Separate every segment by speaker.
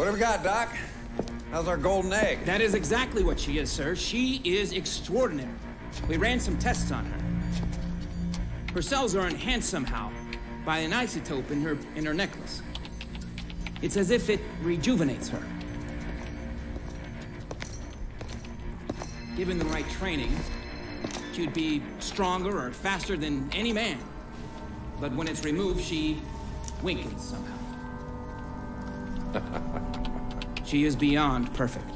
Speaker 1: What have we got, Doc? How's our golden egg?
Speaker 2: That is exactly what she is, sir. She is extraordinary. We ran some tests on her. Her cells are enhanced somehow by an isotope in her in her necklace. It's as if it rejuvenates her. Given the right training, she'd be stronger or faster than any man. But when it's removed, she weakens somehow. she is beyond perfect.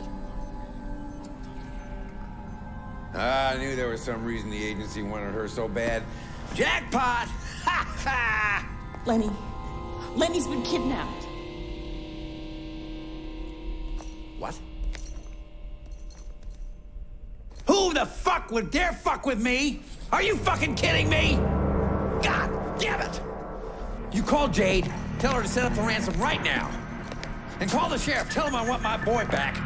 Speaker 1: Ah, I knew there was some reason the agency wanted her so bad. Jackpot! Ha ha!
Speaker 3: Lenny. Lenny's been kidnapped.
Speaker 1: What?
Speaker 4: Who the fuck would dare fuck with me? Are you fucking kidding me? God damn it! You call Jade, tell her to set up the ransom right now. And call the sheriff, tell him I want my boy back.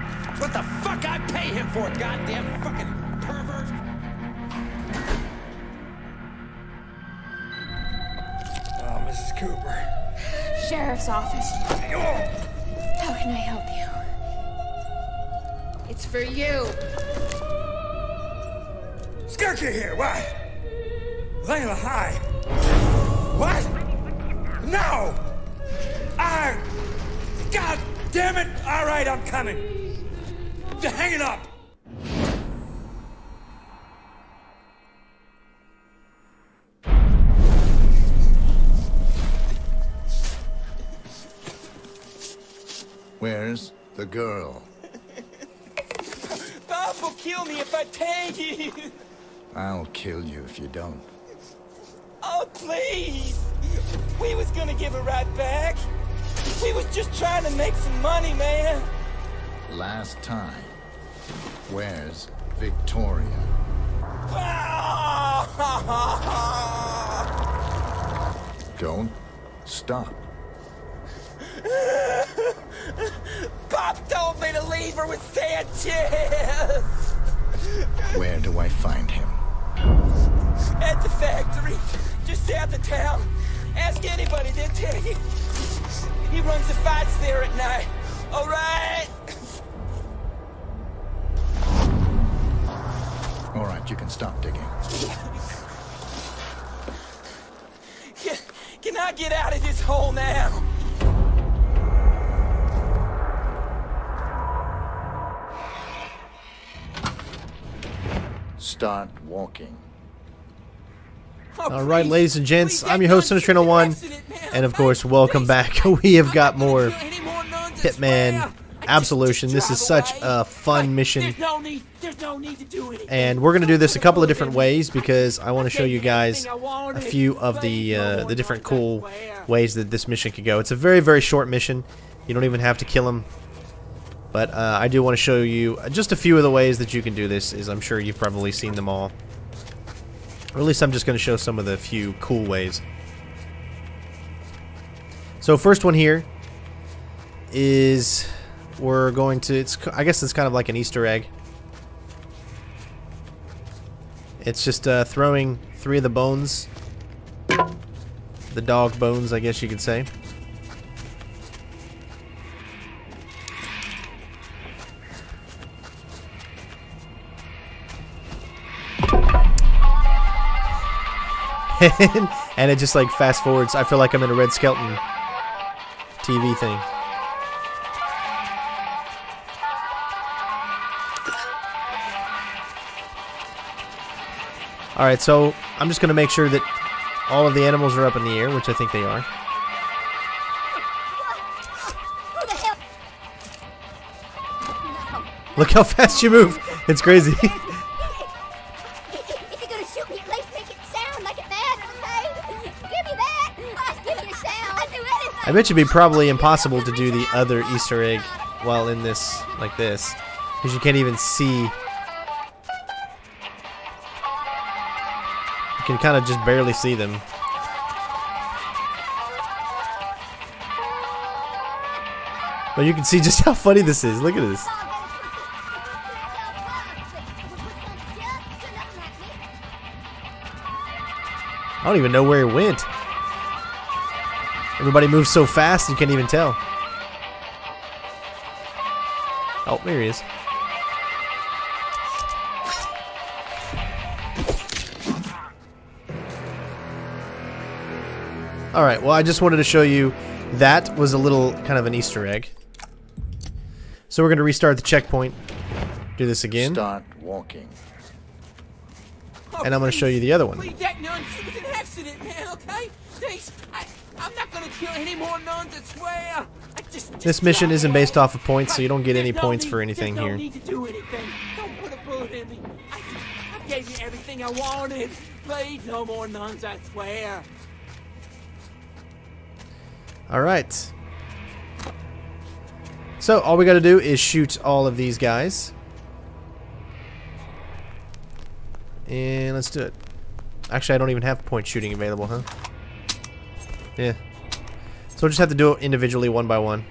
Speaker 4: What the fuck I pay him for, goddamn fucking pervert?
Speaker 1: Oh, Mrs. Cooper.
Speaker 5: Sheriff's office. How can I help you? It's for you.
Speaker 4: Skurky here, what? Layla, hi. What? No! I... God damn it! All right, I'm coming. Hang it up!
Speaker 6: Where's the girl?
Speaker 7: Bob will kill me if I tell you.
Speaker 6: I'll kill you if you don't.
Speaker 7: Oh, please. We was gonna give her right back. We was just trying to make some money, man.
Speaker 6: Last time. Where's Victoria? Don't stop.
Speaker 7: Pop told me to leave her with Sanchez.
Speaker 6: Where do I find him?
Speaker 7: At the factory, just south of town. Ask anybody, they'll tell you. He runs the fights there at night. All right?
Speaker 6: All right, you can stop digging.
Speaker 7: Can, can I get out of this hole now?
Speaker 6: Start walking.
Speaker 7: Oh,
Speaker 8: All right, ladies and gents, I'm your host,
Speaker 7: gun
Speaker 8: Center Channel 1,
Speaker 7: have accident, man.
Speaker 8: and of course, welcome back. We have got more Hitman
Speaker 7: swear. I just-
Speaker 8: Absolution. This is such a fun mission.
Speaker 7: There's no need. There's no need to do anything.
Speaker 8: and we're going to do this a couple of different ways because I want to show you guys a few of the uh, the different cool ways that this mission could go. It's a very very short mission. You don't even have to kill him. But uh, I do want to show you just a few of the ways that you can do this. Is I'm sure you've probably seen them all. Or at least I'm just going to show some of the few cool ways. So first one here is we're going to it's I guess it's kind of like an Easter egg. It's just uh, throwing three of the bones, the dog bones, I guess you could say. and it just like fast forwards. I feel like I'm in a Red Skelton TV thing. Alright, so I'm just going to make sure that all of the animals are up in the air, which I think they are.
Speaker 5: Who the hell?
Speaker 8: Look how fast you move. It's crazy. I bet it'd be probably impossible to do the other Easter egg while in this, like this. Because you can't even see. You can kind of just barely see them. But you can see just how funny this is. Look at this. I don't even know where he went. Everybody moves so fast you can't even tell. Oh, there he is. Alright, well I just wanted to show you that was a little kind of an Easter egg. So we're going to restart the checkpoint. Do this again.
Speaker 6: Start walking.
Speaker 8: And I'm gonna show you the other one. This mission isn't based off of points, so you don't get any points for anything here.
Speaker 7: need to do anything. Don't put a bullet in me. I, just, I gave you everything I wanted. Please, no more nuns, I swear.
Speaker 8: Alright. So all we gotta do is shoot all of these guys. And let's do it. Actually, I don't even have point shooting available, huh? Yeah. So we'll just have to do it individually, one by one.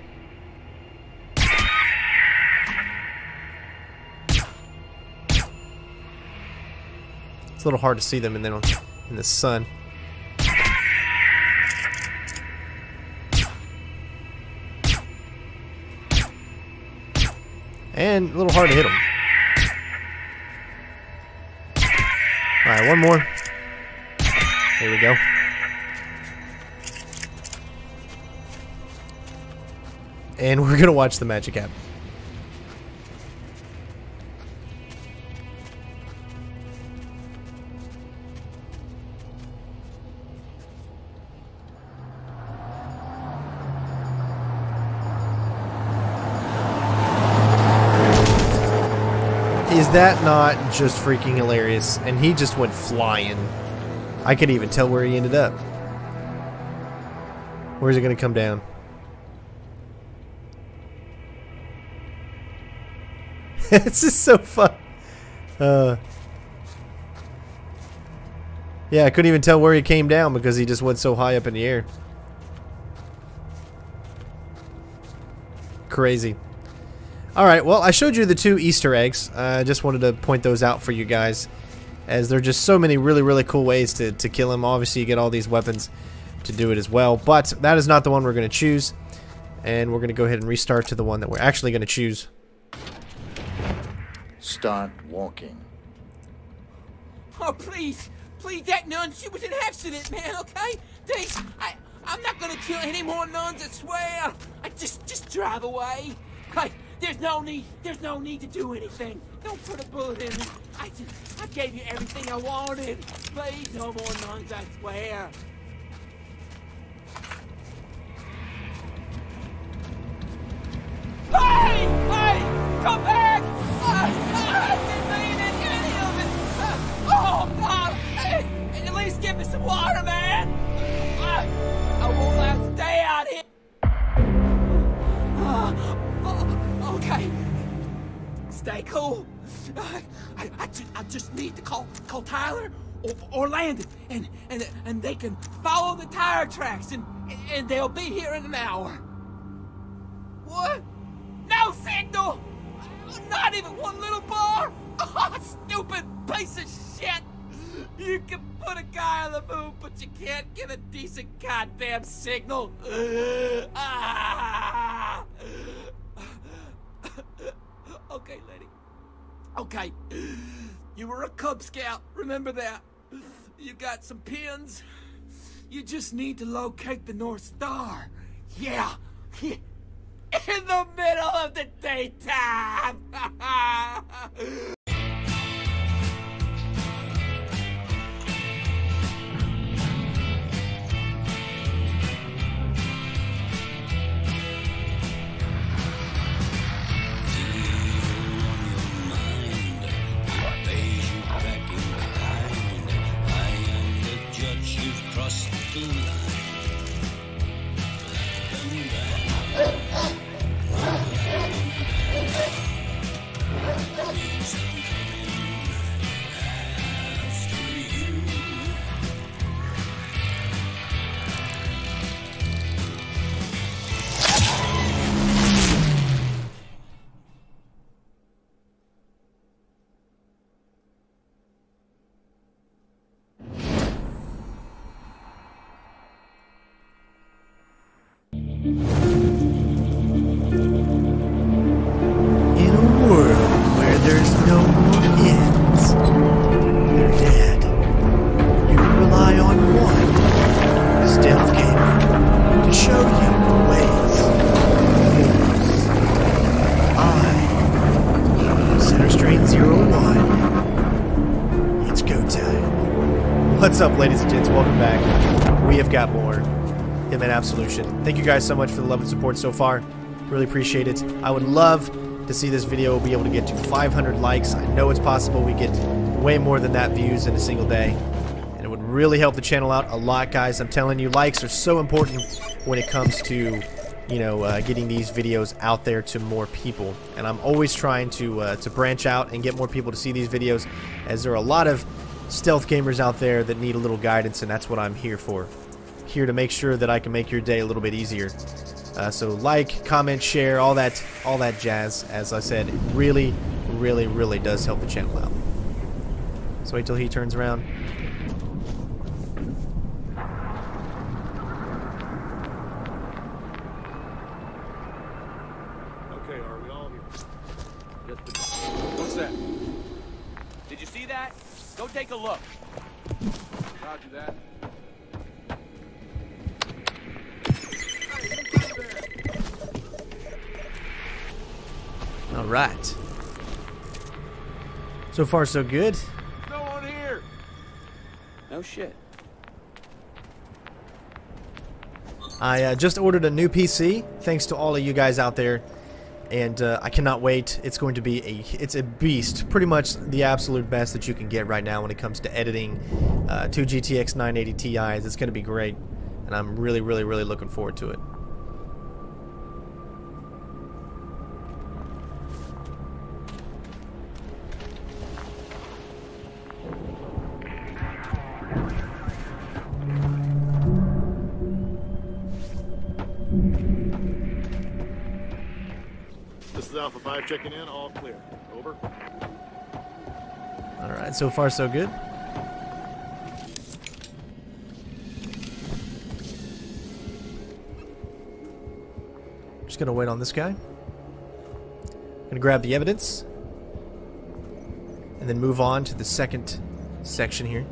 Speaker 8: It's a little hard to see them in the, in the sun. And a little hard to hit them. Alright, one more. There we go. And we're gonna watch the magic happen. Is that not just freaking hilarious? And he just went flying. I could even tell where he ended up. Where's it to come down? it's just so fun. Uh, yeah, I couldn't even tell where he came down because he just went so high up in the air. Crazy. Alright, well, I showed you the two Easter eggs. I just wanted to point those out for you guys. As there are just so many really, really cool ways to, to kill him. Obviously, you get all these weapons to do it as well. But that is not the one we're going to choose. And we're going to go ahead and restart to the one that we're actually going to choose.
Speaker 6: Start walking.
Speaker 7: Oh, please, please, that nun, she was an accident, man, okay? Please, I, I'm not gonna kill any more nuns, I swear. I just, just drive away. Hey, there's no need, there's no need to do anything. Don't put a bullet in me. I just, I gave you everything I wanted. Please, no more nuns, I swear. Hey! Hey! Come back! Least me some water, man! I, I won't have to stay out here! Uh, oh, okay. Stay cool. I, I, I, just, I just need to call, call Tyler or, or Landon, and, and, and they can follow the tire tracks, and, and they'll be here in an hour. What? No signal! Not even one little bar! Oh, stupid piece of shit! You can put a guy on the moon, but you can't get a decent goddamn signal! Ah. Okay, lady. Okay. You were a Cub Scout, remember that? You got some pins? You just need to locate the North Star. Yeah. In the middle of the daytime!
Speaker 8: What's up, ladies and gents? Welcome back. We have got more in Hitman Absolution. Thank you guys so much for the love and support so far. Really appreciate it. I would love to see this video be able to get to 500 likes. I know it's possible we get way more than that views in a single day. And it would really help the channel out a lot, guys. I'm telling you, likes are so important when it comes to, you know, uh, getting these videos out there to more people. And I'm always trying to, uh, to branch out and get more people to see these videos, as there are a lot of stealth gamers out there that need a little guidance, and that's what I'm here for. Here to make sure that I can make your day a little bit easier. Uh, so like, comment, share, all that, all that jazz. As I said, really, really, really does help the channel out. So wait till he turns around.
Speaker 9: Okay, are we all here?
Speaker 7: What's that? Did you see that? Go take a look.
Speaker 9: Roger that.
Speaker 8: All right. So far, so good.
Speaker 9: No one here.
Speaker 7: No shit.
Speaker 8: I uh, just ordered a new PC, thanks to all of you guys out there, and uh, I cannot wait. It's going to be a it's a beast, pretty much the absolute best that you can get right now when it comes to editing. Uh, two GTX 980 Ti's, it's going to be great, and I'm really, really, really looking forward to it.
Speaker 9: Alpha 5 checking in. All clear. Over.
Speaker 8: All right, so far so good. Just gonna wait on this guy. Gonna grab the evidence. And then move on to the second section here.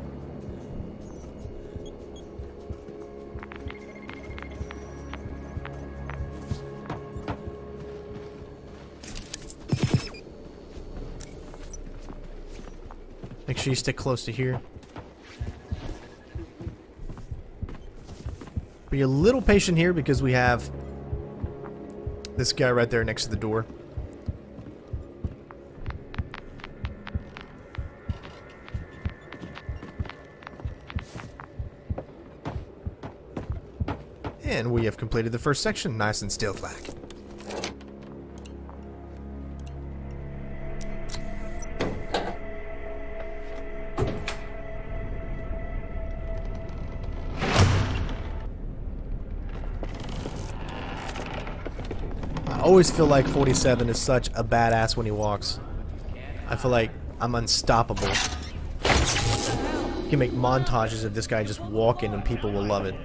Speaker 8: Make sure you stick close to here. Be a little patient here because we have this guy right there next to the door. And we have completed the first section, nice and stealth always feel like 47 is such a badass when he walks. I feel like I'm unstoppable. You can make montages of this guy just walking and people will love it.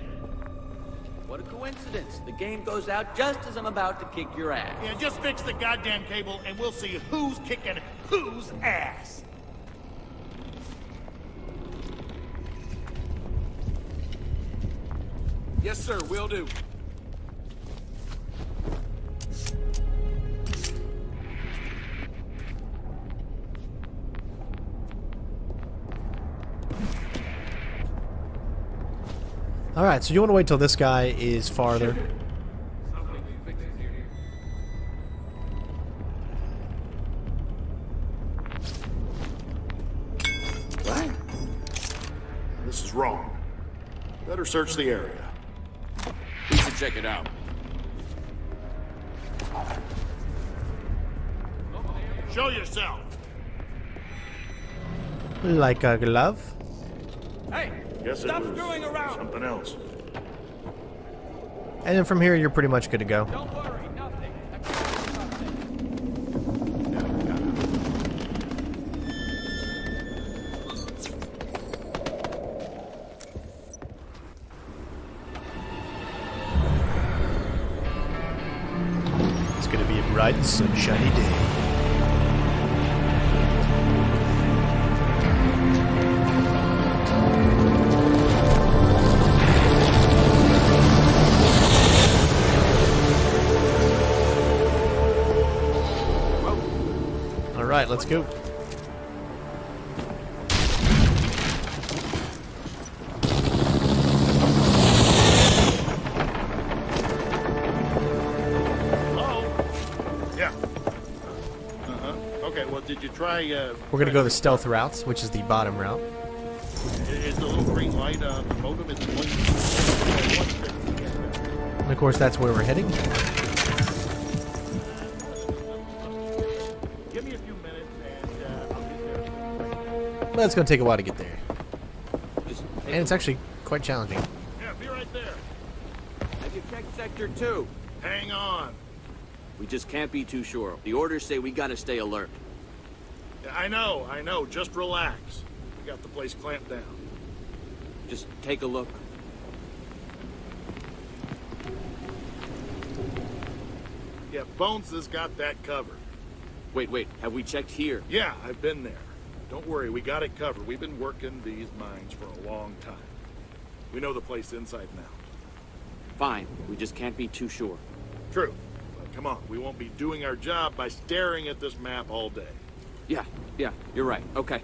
Speaker 7: What a coincidence. The game goes out just as I'm about to kick your ass.
Speaker 10: Yeah, just fix the goddamn cable and we'll see who's kicking whose ass.
Speaker 9: Yes, sir. Will do.
Speaker 8: Alright, so you want to wait till this guy is farther.
Speaker 10: What? This is wrong. Better search the area.
Speaker 7: We should check it out.
Speaker 10: Show yourself.
Speaker 8: Like a glove.
Speaker 7: Hey,
Speaker 10: Guess
Speaker 7: stop screwing around.
Speaker 10: something else.
Speaker 8: And then from here, you're pretty much good to go.
Speaker 7: Don't worry, nothing.
Speaker 8: It's going to be a bright and sunshiny day. Let's go.
Speaker 10: Hello? Yeah. Uh-huh. Okay, well, did you try, uh...
Speaker 8: We're gonna go the stealth routes, which is the bottom route.
Speaker 10: Is the little green light on the modem, is?
Speaker 8: And of course, that's where we're heading.
Speaker 10: Get there.
Speaker 8: But it's gonna take a while to get there.
Speaker 7: Just
Speaker 8: And it's actually quite challenging.
Speaker 10: Yeah, be right there.
Speaker 11: Have you checked Sector 2?
Speaker 10: Hang on.
Speaker 11: We just can't be too sure. The orders say we gotta stay alert.
Speaker 10: I know, I know. Just relax. We got the place clamped down.
Speaker 11: Just take a look.
Speaker 10: Yeah, Bones has got that covered.
Speaker 11: Wait, wait. Have we checked here?
Speaker 10: Yeah, I've been there. Don't worry, we got it covered. We've been working these mines for a long time. We know the place inside and out.
Speaker 11: Fine. We just can't be too sure.
Speaker 10: True. But come on, we won't be doing our job by staring at this map all day.
Speaker 11: Yeah, yeah. You're right. Okay.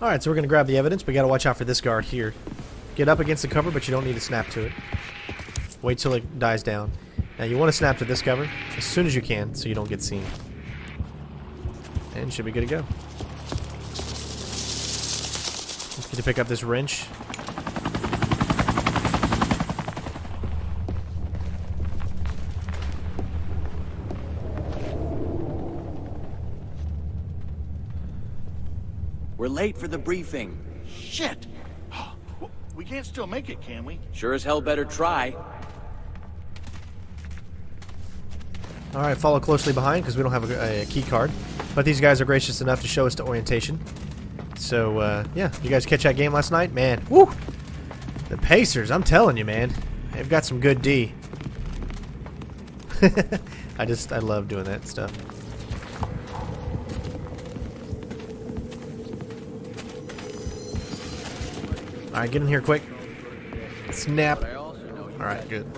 Speaker 8: All right, so we're gonna grab the evidence. We gotta watch out for this guard here. Get up against the cover, but you don't need to snap to it. Wait till it dies down. Now you want to snap to this cover as soon as you can, so you don't get seen. And should be good to go. Let's to pick up this wrench.
Speaker 11: We're late for the briefing.
Speaker 10: Shit! We can't still make it, can we?
Speaker 11: Sure as hell better try.
Speaker 8: All right, follow closely behind because we don't have a, a key card. But these guys are gracious enough to show us to orientation. So, uh, yeah, you guys catch that game last night? Man, woo! The Pacers, I'm telling you, man. They've got some good D. I just, I love doing that stuff. Alright, get in here quick. Snap. Alright, good.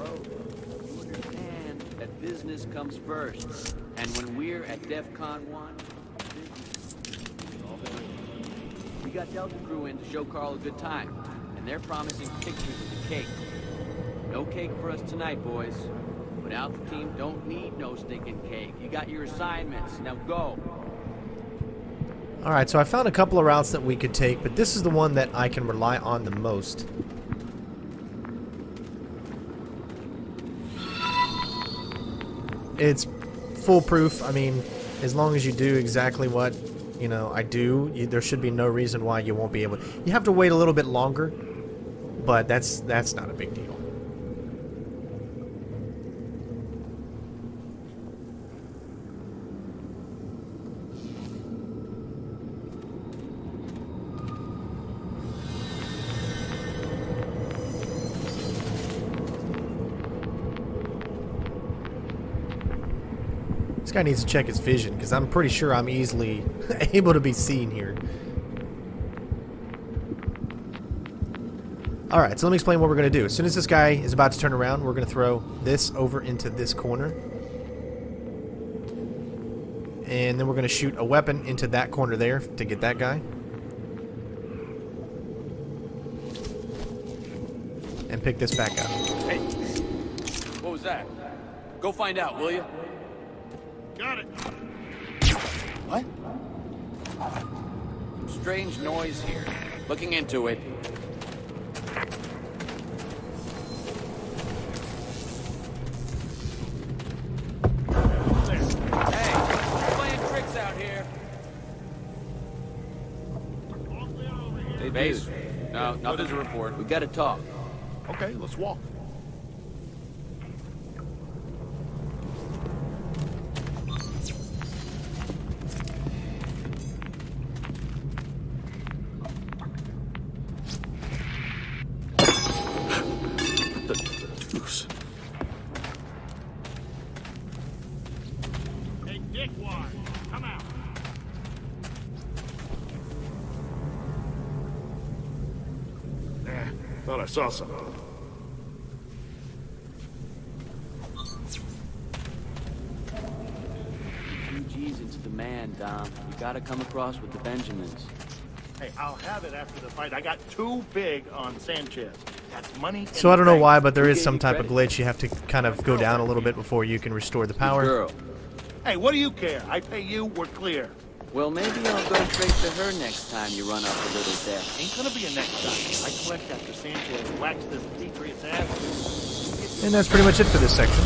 Speaker 11: that business comes first. And when we're at DEF CON 1, we got Delta Crew in to show Carl a good time. And they're promising pictures of the cake. No cake for us tonight, boys. But Alpha Team don't need no stinking cake. You got your assignments. Now go.
Speaker 8: Alright, so I found a couple of routes that we could take, but this is the one that I can rely on the most. It's foolproof. I mean, as long as you do exactly what, you know, I do, you, there should be no reason why you won't be able You have to wait a little bit longer, but that's that's not a big deal. This guy needs to check his vision because I'm pretty sure I'm easily able to be seen here. Alright, so let me explain what we're going to do. As soon as this guy is about to turn around, we're going to throw this over into this corner. And then we're going to shoot a weapon into that corner there to get that guy. And pick this back up.
Speaker 11: Hey, what was that? Go find out, will you?
Speaker 10: Got it.
Speaker 11: What? Some strange noise here. Looking into it. Hey, playing tricks out here. Base. No, nothing to report. We gotta talk.
Speaker 10: Okay, let's walk. Thought I saw something.
Speaker 11: reason demand, Dom. You gotta come across with the Benjamins.
Speaker 10: Hey, I'll have it after the fight. I got too big on Sanchez. That's money.
Speaker 8: So I don't know
Speaker 10: the
Speaker 8: why, but there
Speaker 11: Who
Speaker 8: is
Speaker 11: gave
Speaker 8: some
Speaker 11: you
Speaker 8: type of glitch. You have to kind of go down a little bit before you can restore the power.
Speaker 10: Hey, what do you care? I pay you. We're clear.
Speaker 11: Well, maybe I'll go straight to her next time you run up a little debt.
Speaker 10: Ain't gonna be a next time. I collect after Sanchez whacks this Patriot's ass.
Speaker 8: And that's pretty much it for this section.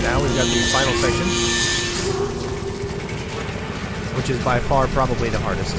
Speaker 8: Now we've got the final section, which is by far probably the hardest.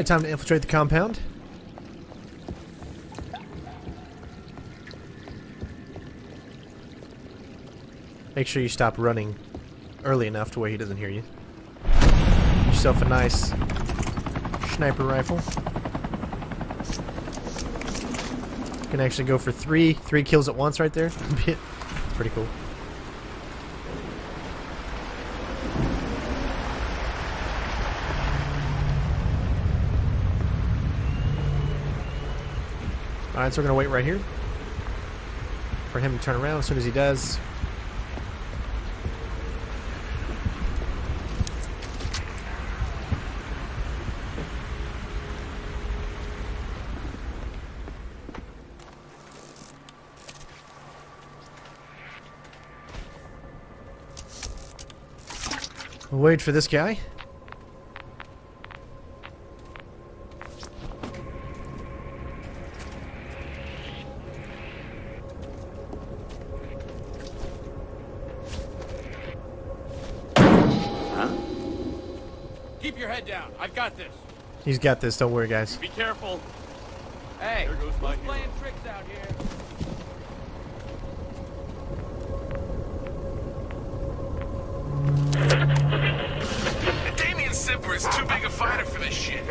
Speaker 8: Alright, time to infiltrate the compound. Make sure you stop running early enough to where he doesn't hear you. Get yourself a nice sniper rifle. You can actually go for three three kills at once right there. pretty cool. Alright, so we're gonna wait right here for him to turn around as soon as he does. Wait for this guy. He's got this, don't worry guys.
Speaker 9: Be careful.
Speaker 11: Hey,
Speaker 9: There goes my
Speaker 11: who's playing tricks out here?
Speaker 12: Damien Simper is too big a fighter for this shit.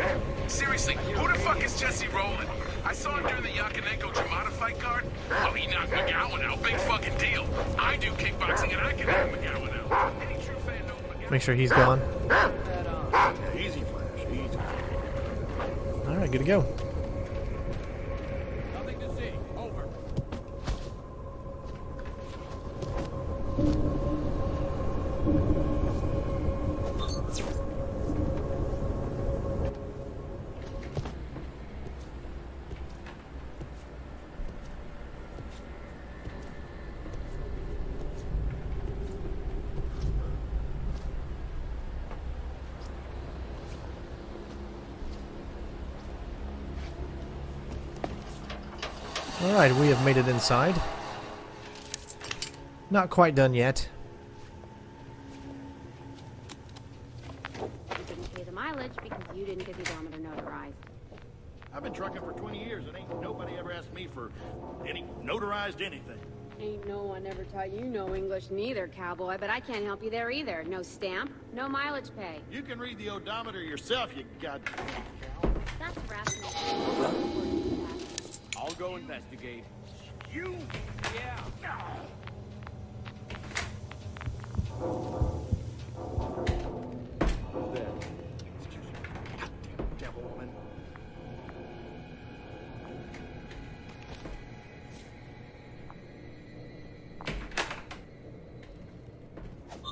Speaker 12: Seriously, who the fuck is Jesse Rowland? I saw him during the Yakinenko Dramata fight card. Oh, he knocked McGowan out. Big fucking deal. I do kickboxing and I can knock McGowan out. Any true fan knows McGowan.
Speaker 8: Make sure he's gone. good to go.
Speaker 9: Nothing to see. Over.
Speaker 8: Alright, we have made it inside. Not quite done yet.
Speaker 13: You didn't pay the mileage because you didn't get the odometer notarized.
Speaker 10: I've been trucking for 20 years and ain't nobody ever asked me for any notarized anything.
Speaker 13: Ain't no one ever taught you no English neither, cowboy, but I can't help you there either. No stamp, no mileage pay.
Speaker 10: You can read the odometer yourself, you god.
Speaker 13: That's harassment.
Speaker 11: I'll go investigate.
Speaker 10: You!
Speaker 11: Yeah.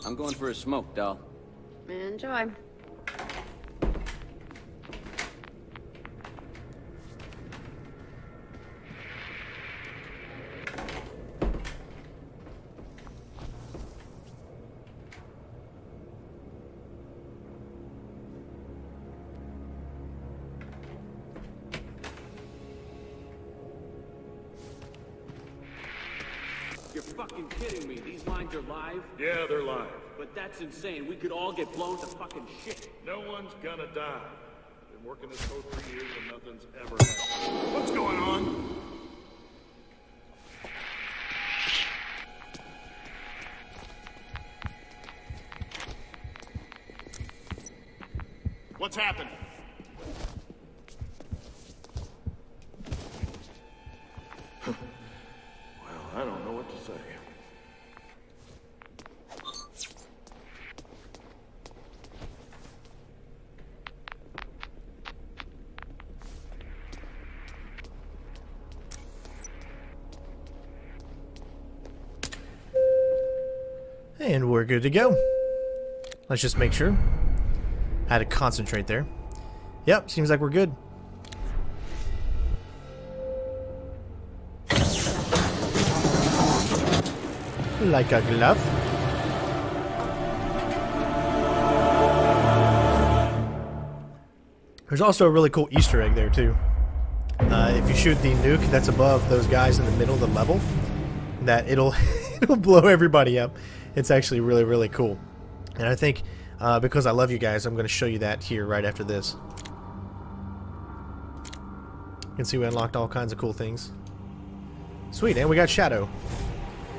Speaker 11: I'm going for a smoke, doll.
Speaker 13: Enjoy.
Speaker 11: That's insane. We could all get blown to fucking shit.
Speaker 10: No one's gonna die. Been working this code for years and nothing's ever happened. What's going on? What's happened? well, I don't know what to say.
Speaker 8: And we're good to go. Let's just make sure. Had to concentrate there. Yep, seems like we're good. Like a glove. There's also a really cool Easter egg there too. Uh, if you shoot the nuke that's above those guys in the middle of the level, that it'll it'll blow everybody up. It's actually really really cool, and I think uh, because I love you guys, I'm going to show you that here right after this. You can see we unlocked all kinds of cool things. Sweet, and we got Shadow.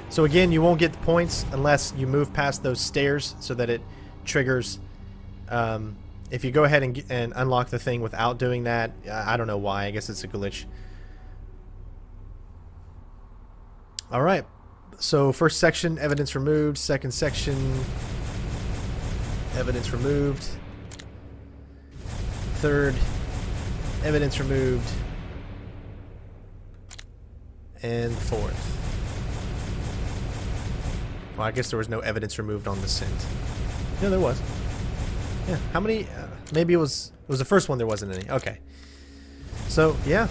Speaker 8: So again, you won't get the points unless you move past those stairs so that it triggers. Um, if you go ahead and, and unlock the thing without doing that, I don't know why. I guess it's a glitch. All right. So first section, evidence removed. Second section, evidence removed. Third, evidence removed. And fourth. Well, I guess there was no evidence removed on the scent. No, there was. Yeah, how many? Uh, maybe it was it was the first one. There wasn't any. Okay. So yeah,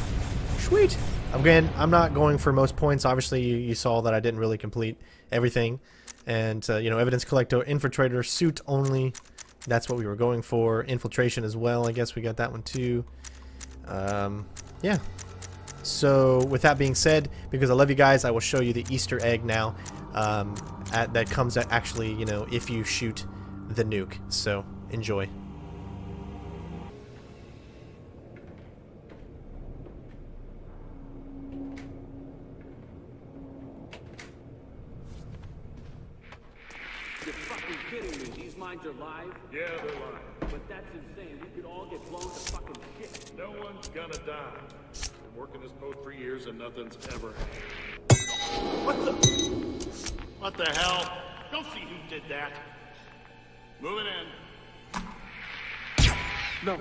Speaker 8: sweet. Again, I'm not going for most points. Obviously, you, you saw that I didn't really complete everything, and uh, you know, evidence collector, infiltrator, suit only. That's what we were going for. Infiltration as well. I guess we got that one too. Um, yeah. So with that being said, because I love you guys, I will show you the Easter egg now. Um, at, that comes at actually, you know, if you shoot the nuke. So enjoy.
Speaker 11: Are live?
Speaker 10: Yeah, they're live.
Speaker 11: But that's insane. We could all get blown to fucking shit.
Speaker 10: No one's gonna die. Been working this post for years and nothing's ever happened. What the? What the hell? Go see who did that. Moving in.
Speaker 7: No.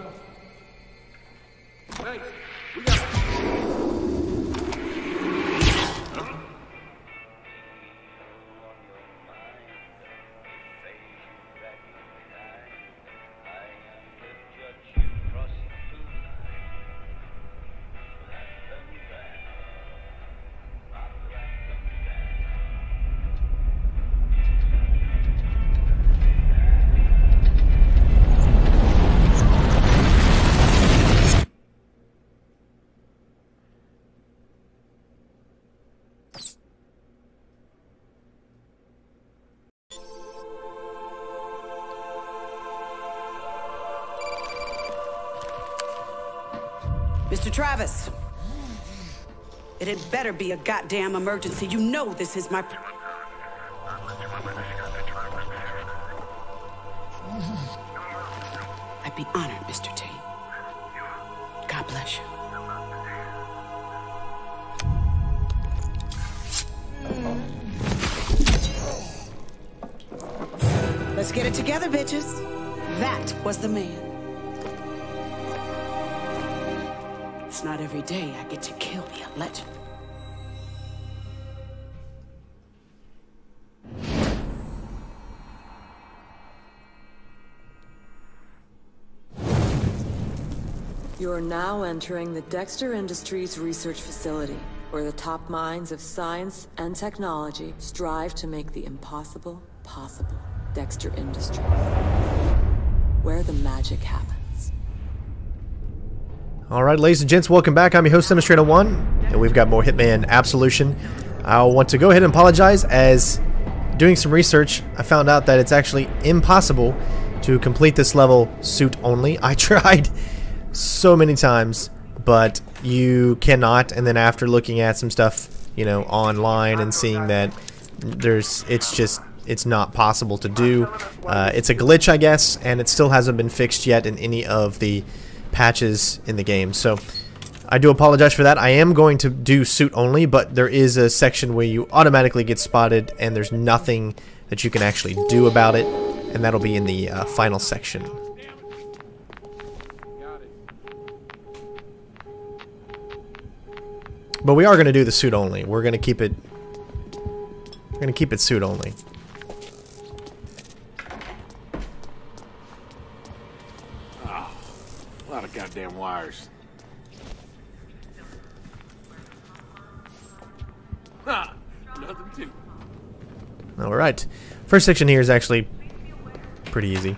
Speaker 7: Hey, we got.
Speaker 14: Mr. It better be a goddamn emergency. You know this is my... I'd be honored, Mr. T. God bless you. Let's get it together, bitches. That was the man. Not every day I get to kill the legend.
Speaker 15: You are now entering the Dexter Industries research facility, where the top minds of science and technology strive to make the impossible possible. Dexter Industries. Where the magic happens.
Speaker 8: All right, ladies and gents, welcome back. I'm your host, CenterStrain01, and we've got more Hitman Absolution. I want to go ahead and apologize as doing some research, I found out that it's actually impossible to complete this level suit only. I tried so many times, but you cannot. And then after looking at some stuff, you know, online and seeing that there's, it's just, it's not possible to do. Uh, it's a glitch, I guess, and it still hasn't been fixed yet in any of the patches in the game. So I do apologize for that. I am going to do suit only, but there is a section where you automatically get spotted and there's nothing that you can actually do about it, and that'll be in the uh, final section. But we are going to do the suit only. We're going to keep it we're going to keep it suit only.
Speaker 10: Goddamn wires. Ha! Nothing to.
Speaker 8: Alright. First section here is actually pretty easy.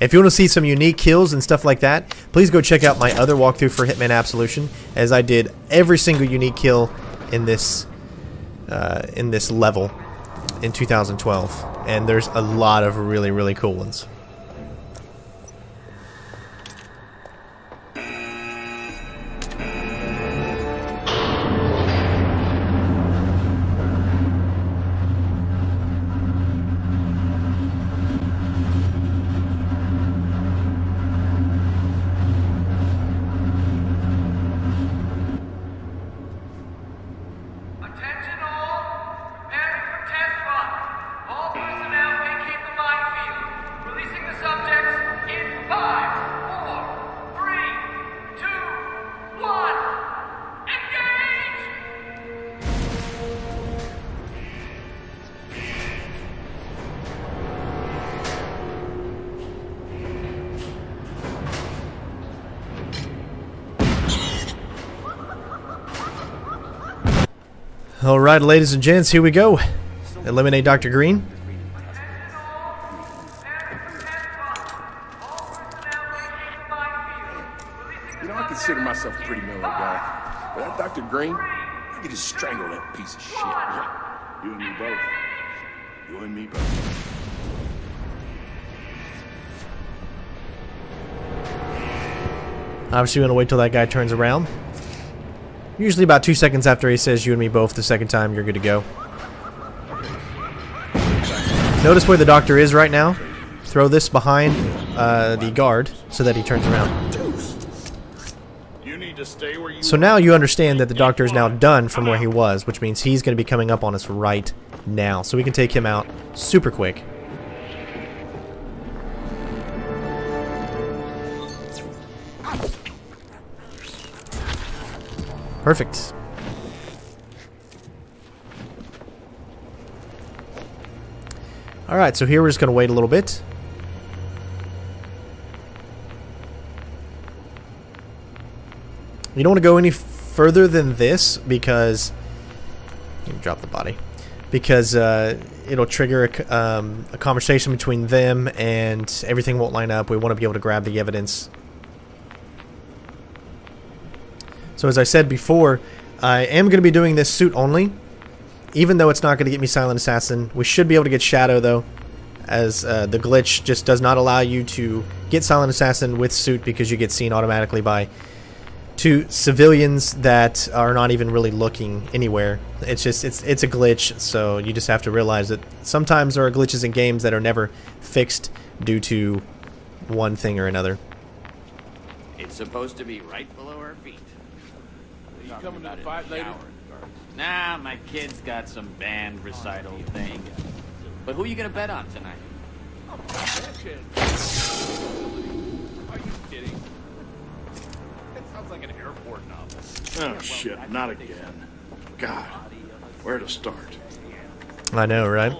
Speaker 8: If you want to see some unique kills and stuff like that, please go check out my other walkthrough for Hitman Absolution, as I did every single unique kill in this uh, in this level in 2012, and there's a lot of really really cool ones. Ladies and gents, here we go. Eliminate Dr. Green.
Speaker 10: You know, I consider myself a pretty mellow guy. But that Dr. Green, I could just strangle that piece of shit. You and me both. You and me both.
Speaker 8: Obviously, you want to wait till that guy turns around. Usually about two seconds after he says you and me both the second time, you're good to go. Notice where the doctor is right now. Throw this behind uh, the guard so that he turns around.
Speaker 10: You need to stay where you
Speaker 8: So now you understand that the doctor is now done from where he was, which means he's going to be coming up on us right now. So we can take him out super quick. Perfect. Alright, so here we're just going to wait a little bit. You don't want to go any further than this because... Drop the body. Because uh, it'll trigger a, um, a conversation between them and everything won't line up. We want to be able to grab the evidence So as I said before, I am going to be doing this suit only, even though it's not going to get me Silent Assassin. We should be able to get Shadow, though, as uh, the glitch just does not allow you to get Silent Assassin with suit because you get seen automatically by two civilians that are not even really looking anywhere. It's just, it's, it's a glitch, so you just have to realize that sometimes there are glitches in games that are never fixed due to one thing or another.
Speaker 11: It's supposed to be right below our feet.
Speaker 10: You coming to the fight later?
Speaker 11: shower. Nah, my kid's got some band recital thing. But who are you gonna bet on tonight?
Speaker 9: Oh, are you kidding? That sounds like an airport novel.
Speaker 10: Oh, shit, not again. God, where to start?
Speaker 8: I know, right?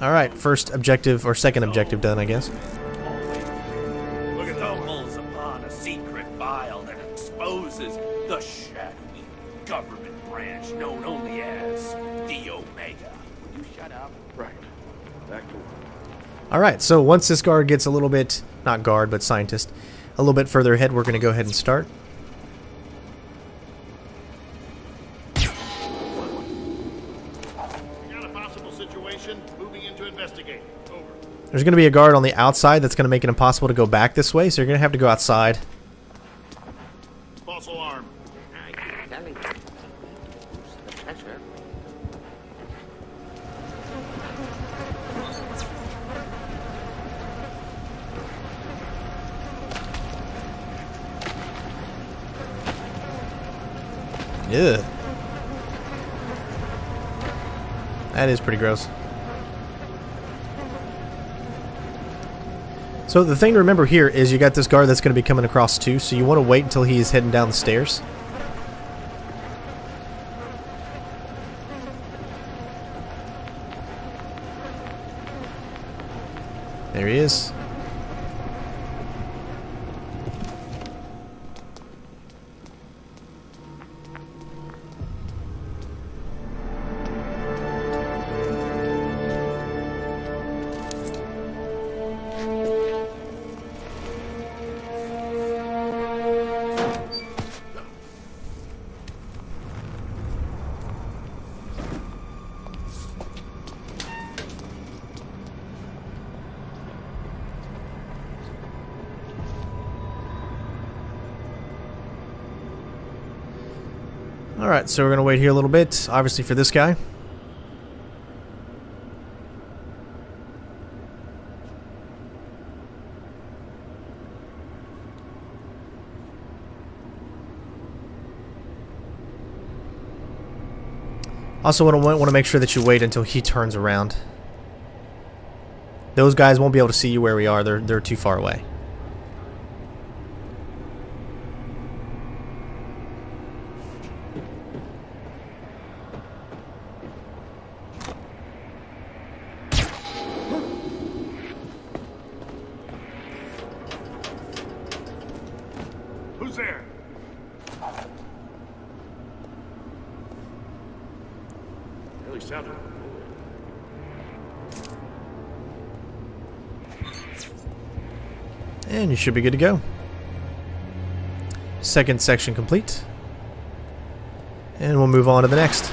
Speaker 8: Alright, first objective, or second objective done, I guess. Alright, so once this guard gets a little bit, not guard, but scientist, a little bit further ahead, we're going to go ahead and start.
Speaker 10: We got a possible situation. Moving in to investigate. Over.
Speaker 8: There's going to be a guard on the outside that's going to make it impossible to go back this way, so you're going to have to go outside. Ugh. That is pretty gross. So the thing to remember here is you got this guard that's going to be coming across too, so you want to wait until he's heading down the stairs. There he is. So we're going to wait here a little bit, obviously for this guy. Also want to want to make sure that you wait until he turns around. Those guys won't be able to see you where we are. They're they're too far away.
Speaker 10: Who's there? Really sounded.
Speaker 8: And you should be good to go. Second section complete. And we'll move on to the next.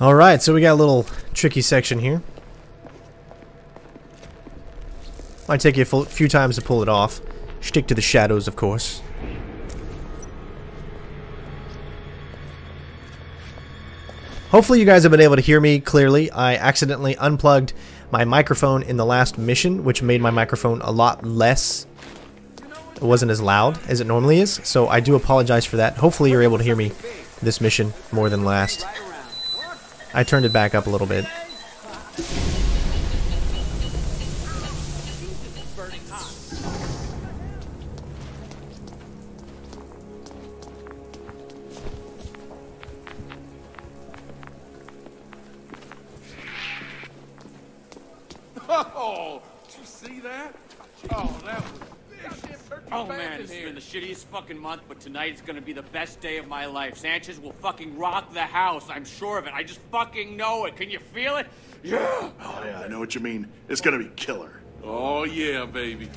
Speaker 8: Alright, so we got a little tricky section here. Might take you a few times to pull it off. Stick to the shadows, of course. Hopefully you guys have been able to hear me clearly. I accidentally unplugged my microphone in the last mission, which made my microphone a lot less. It wasn't as loud as it normally is, so I do apologize for that. Hopefully you're able to hear me this mission more than last. I turned it back up a little bit.
Speaker 11: Month, but tonight is gonna be the best day of my life. Sanchez will fucking rock the house. I'm sure of it. I just fucking know it. Can you feel it? Yeah.
Speaker 10: Oh yeah, I know what you mean. It's gonna be killer.
Speaker 16: Oh yeah, baby.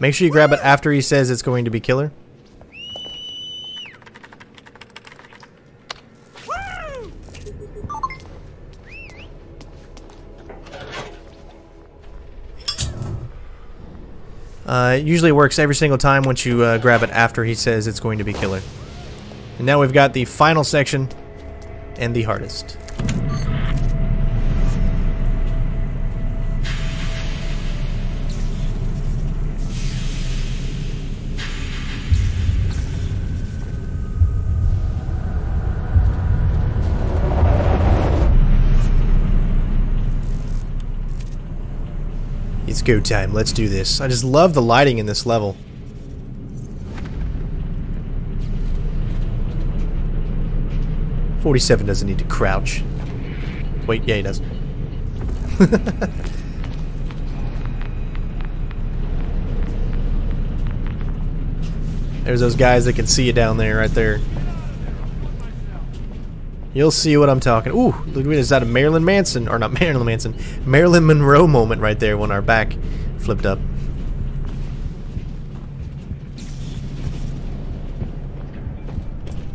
Speaker 8: Make sure you grab it after he says it's going to be killer. Uh, it usually works every single time once you uh, grab it after he says it's going to be killer. And now we've got the final section and the hardest. Go time. Let's do this. I just love the lighting in this level. Forty-seven doesn't need to crouch. Wait, yeah, he does. There's those guys that can see you down there, right there. You'll see what I'm talking. Ooh, look at. Is that a Marilyn Manson or not Marilyn Manson? Marilyn Monroe moment right there when our back flipped up.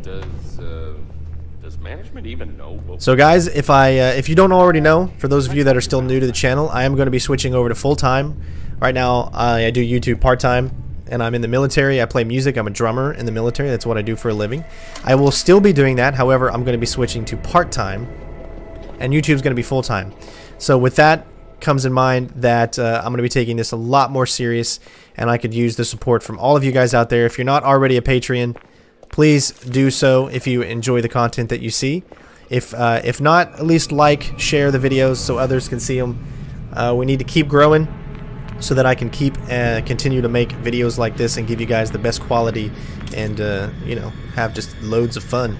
Speaker 9: Does uh, does management even know? What
Speaker 8: So guys, if I uh, if you don't already know, for those of you that are still new to the channel, I am going to be switching over to full time. Right now, I, I do YouTube part time, and I'm in the military. I play music. I'm a drummer in the military. That's what I do for a living. I will still be doing that. However, I'm going to be switching to part time, and YouTube's going to be full time. So with that comes in mind that uh, I'm going to be taking this a lot more serious, and I could use the support from all of you guys out there. If you're not already a Patreon, please do so if you enjoy the content that you see. If uh, if not, at least like, share the videos so others can see them. Uh, we need to keep growing so that I can keep uh, continue to make videos like this and give you guys the best quality and uh, you know have just loads of fun.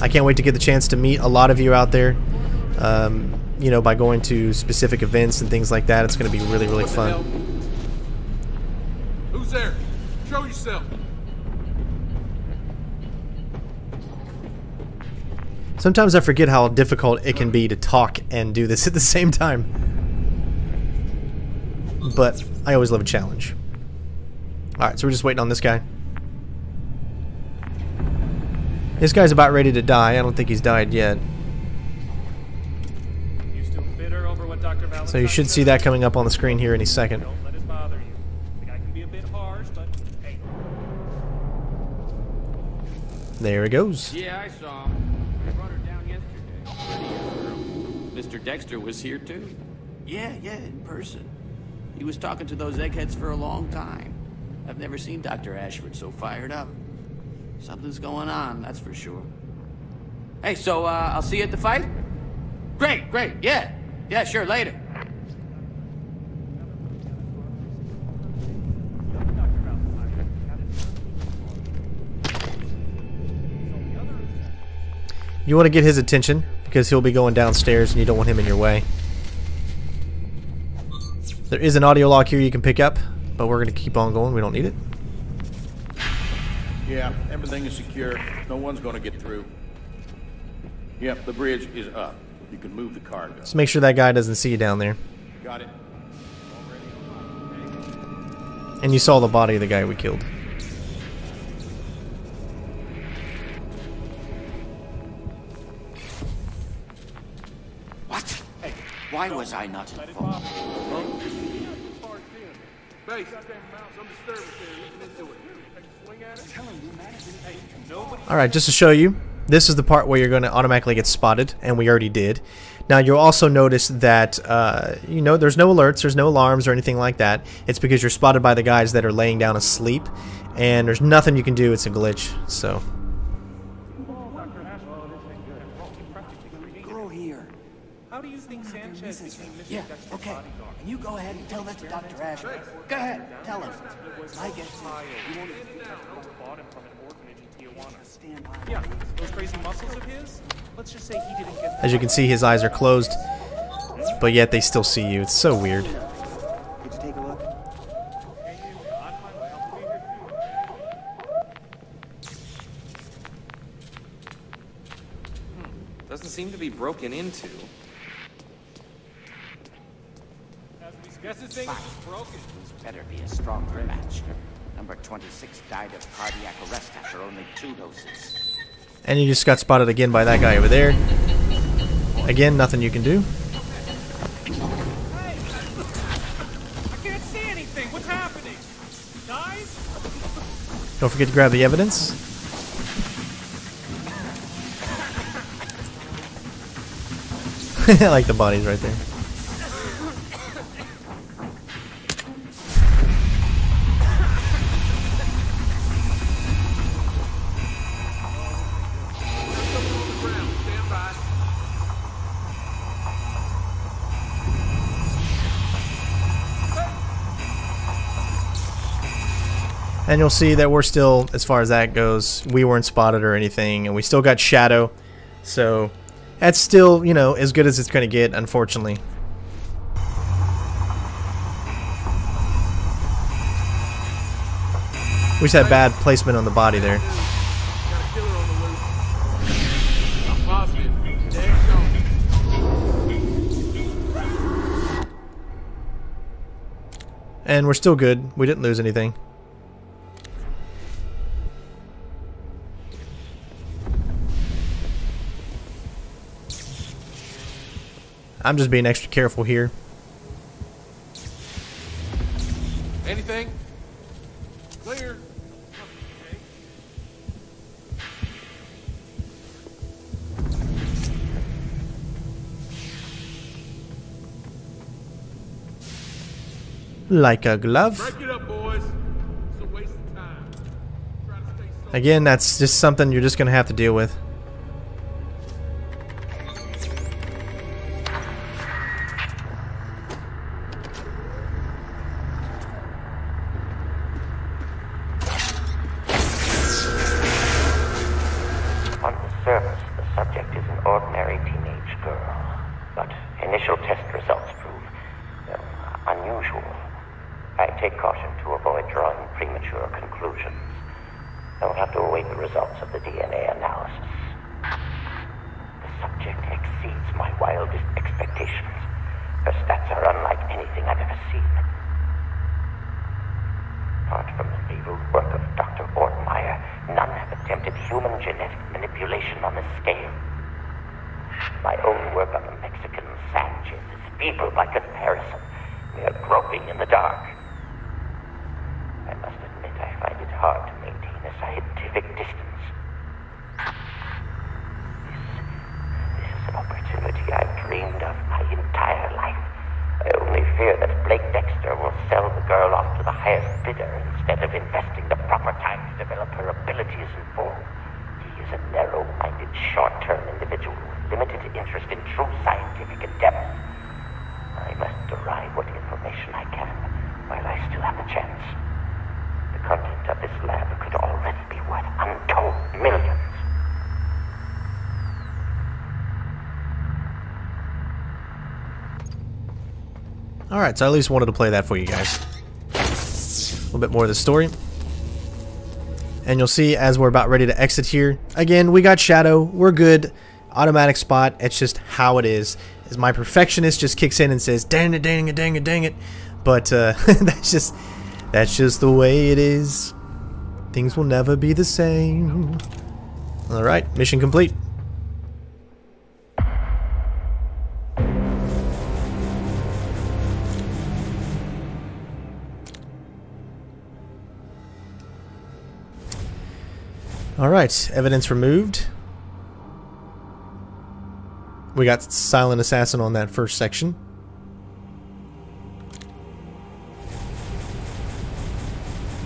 Speaker 8: I can't wait to get the chance to meet a lot of you out there. Um, you know, by going to specific events and things like that, it's going to be really really fun.
Speaker 16: Who's there? Show yourself.
Speaker 8: Sometimes I forget how difficult it can be to talk and do this at the same time. But I always love a challenge. Alright, so we're just waiting on this guy. This guy's about ready to die. I don't think he's died yet.
Speaker 17: You still bitter over what Dr.
Speaker 8: So you should see that coming up on the screen here any second.
Speaker 17: Don't it bother you. The guy can be a bit harsh, but hey.
Speaker 8: There he goes.
Speaker 11: Yeah, I saw him. I brought her down yesterday. Mr. Dexter was here too. Yeah, yeah, in person. He was talking to those eggheads for a long time. I've never seen Dr. Ashford so fired up. Something's going on, that's for sure. Hey, so uh, I'll see you at the fight? Great, great, yeah. Yeah, sure, later.
Speaker 8: You want to get his attention because he'll be going downstairs and you don't want him in your way. There is an audio log here you can pick up, but we're going to keep on going. We don't need it.
Speaker 10: Yeah, everything is secure. No one's gonna get through. Yep, the bridge is up. You can move the cargo.
Speaker 8: Just make sure that guy doesn't see you down there.
Speaker 10: Got it.
Speaker 8: And you saw the body of the guy we killed.
Speaker 11: What? Hey, why was I not involved?
Speaker 8: Alright, just to show you, this is the part where you're going to automatically get spotted, and we already did. Now, you'll also notice that, uh, you know, there's no alerts, there's no alarms or anything like that. It's because you're spotted by the guys that are laying down asleep, and there's nothing you can do, it's a glitch, so...
Speaker 7: Girl here.
Speaker 17: How do you think Sanchez became Mr.
Speaker 7: Yeah,
Speaker 17: Dexter's
Speaker 7: okay.
Speaker 17: bodyguard?
Speaker 7: And you go ahead and tell that to Dr. Ashford. Go ahead, tell him. My guess is you won't
Speaker 17: bought him from an orphanage in Tijuana. Stand by. Yeah, those crazy muscles of his. Let's just say he didn't get.
Speaker 8: As you can see, his eyes are closed, but yet they still see you. It's so weird.
Speaker 7: Could you take a look?
Speaker 9: Hmm, doesn't seem to be broken into.
Speaker 17: As we Guess this thing is broken.
Speaker 7: This better be a stronger match. Number 26 died of cardiac arrest after only two doses.
Speaker 8: And you just got spotted again by that guy over there. Again, nothing you can do.
Speaker 17: I can't see anything. What's happening? Guys?
Speaker 8: Don't forget to grab the evidence. I like the bodies right there. And you'll see that we're still, as far as that goes, we weren't spotted or anything, and we still got Shadow. So that's still, you know, as good as it's going to get, unfortunately. Wish had bad placement on the body there. And we're still good. We didn't lose anything. I'm just being extra careful here.
Speaker 16: Anything? Clear.
Speaker 8: Like a glove.
Speaker 16: Break it up, boys. It's a waste of time.
Speaker 8: Again, that's just something you're just going to have to deal with. Alright, so I at least wanted to play that for you guys. A little bit more of the story. And you'll see as we're about ready to exit here. Again, we got Shadow. We're good. Automatic spot. It's just how it is. As my perfectionist just kicks in and says, dang it, dang it, dang it, dang it. But uh, that's just that's just the way it is. Things will never be the same. Alright, mission complete. Alright, evidence removed. We got Silent Assassin on that first section.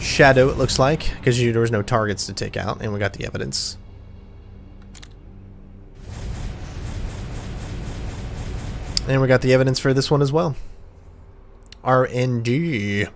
Speaker 8: Shadow, it looks like, because there was no targets to take out, and we got the evidence. And we got the evidence for this one as well. RNG.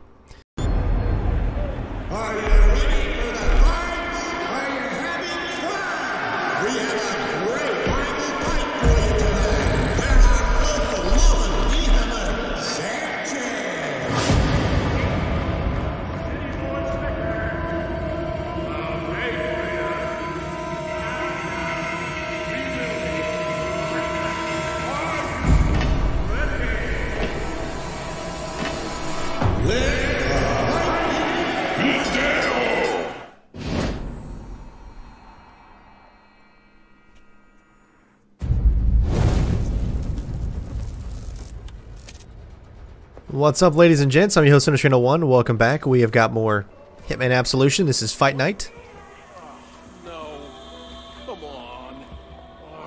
Speaker 8: What's up, ladies and gents? I'm your host, Channel One. Welcome back. We have got more Hitman Absolution. This is Fight Night.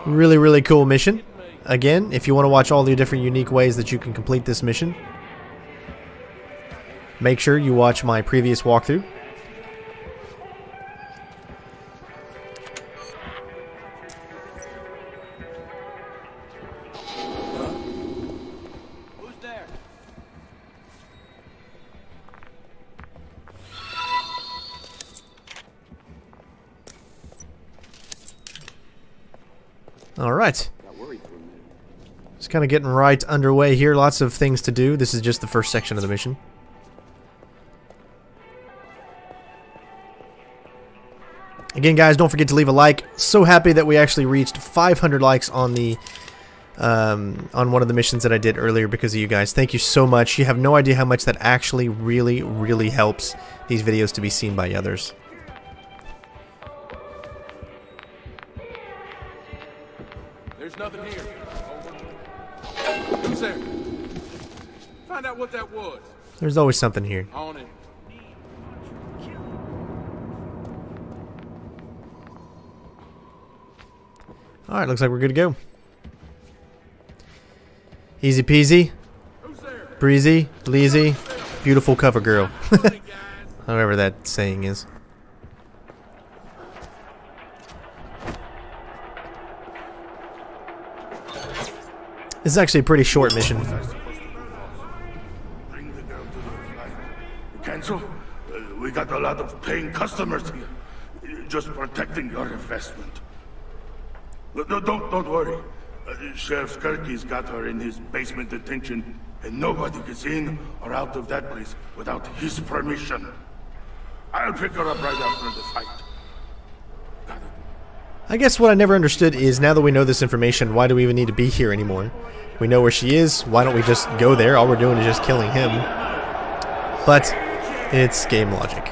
Speaker 8: Really, really cool mission. Again, if you want to watch all the different unique ways that you can complete this mission, make sure you watch my previous walkthrough. Kind of getting right underway here. Lots of things to do. This is just the first section of the mission. Again, guys, don't forget to leave a like. So happy that we actually reached 500 likes on the um, on one of the missions that I did earlier because of you guys. Thank you so much. You have no idea how much that actually really, really helps these videos to be seen by others.
Speaker 16: There's
Speaker 8: always something here. Alright, looks like we're good to go. Easy peasy. Breezy. Bleezy. Beautiful cover girl. However that saying is. This is actually a pretty short mission.
Speaker 10: Cancel? Uh, we got a lot of paying customers here. Just protecting your investment. No, don't, don't worry. Uh, Sheriff Skurky's got her in his basement detention, and nobody gets in or out of that place without his permission. I'll pick her up right after the fight.
Speaker 8: I guess what I never understood is now that we know this information, why do we even need to be here anymore? We know where she is, why don't we just go there? All we're doing is just killing him. But it's game logic.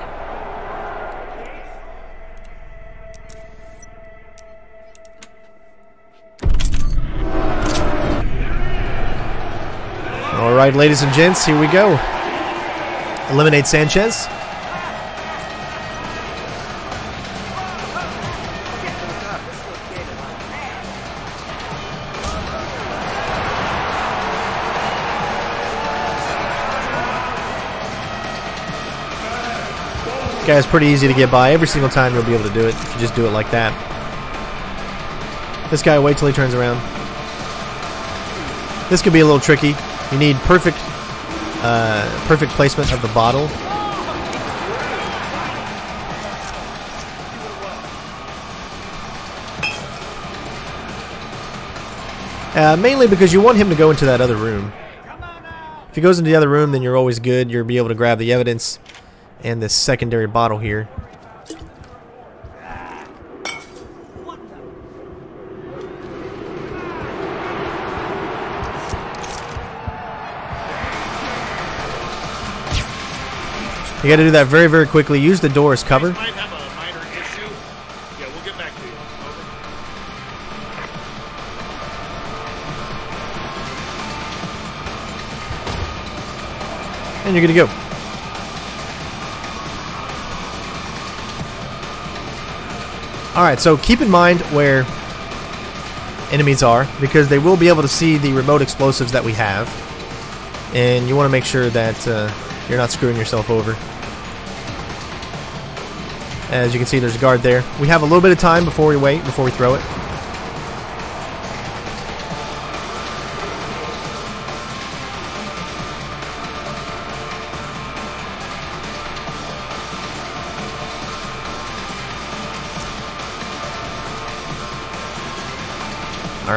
Speaker 8: Alright, ladies and gents, here we go. Eliminate Sanchez. Guy's pretty easy to get by. Every single time you'll be able to do it if you just do it like that. This guy, wait till he turns around. This could be a little tricky. You need perfect, uh, perfect placement of the bottle. Uh, mainly because you want him to go into that other room. If he goes into the other room, then you're always good. You'll be able to grab the evidence and this secondary bottle here. You gotta do that very, very quickly. Use the door as cover.
Speaker 10: Might have a minor issue. Yeah, we'll get back to you.
Speaker 8: And you're going to go. Alright, so keep in mind where enemies are, because they will be able to see the remote explosives that we have. And you want to make sure that uh, you're not screwing yourself over. As you can see, there's a guard there. We have a little bit of time before we wait, before we throw it.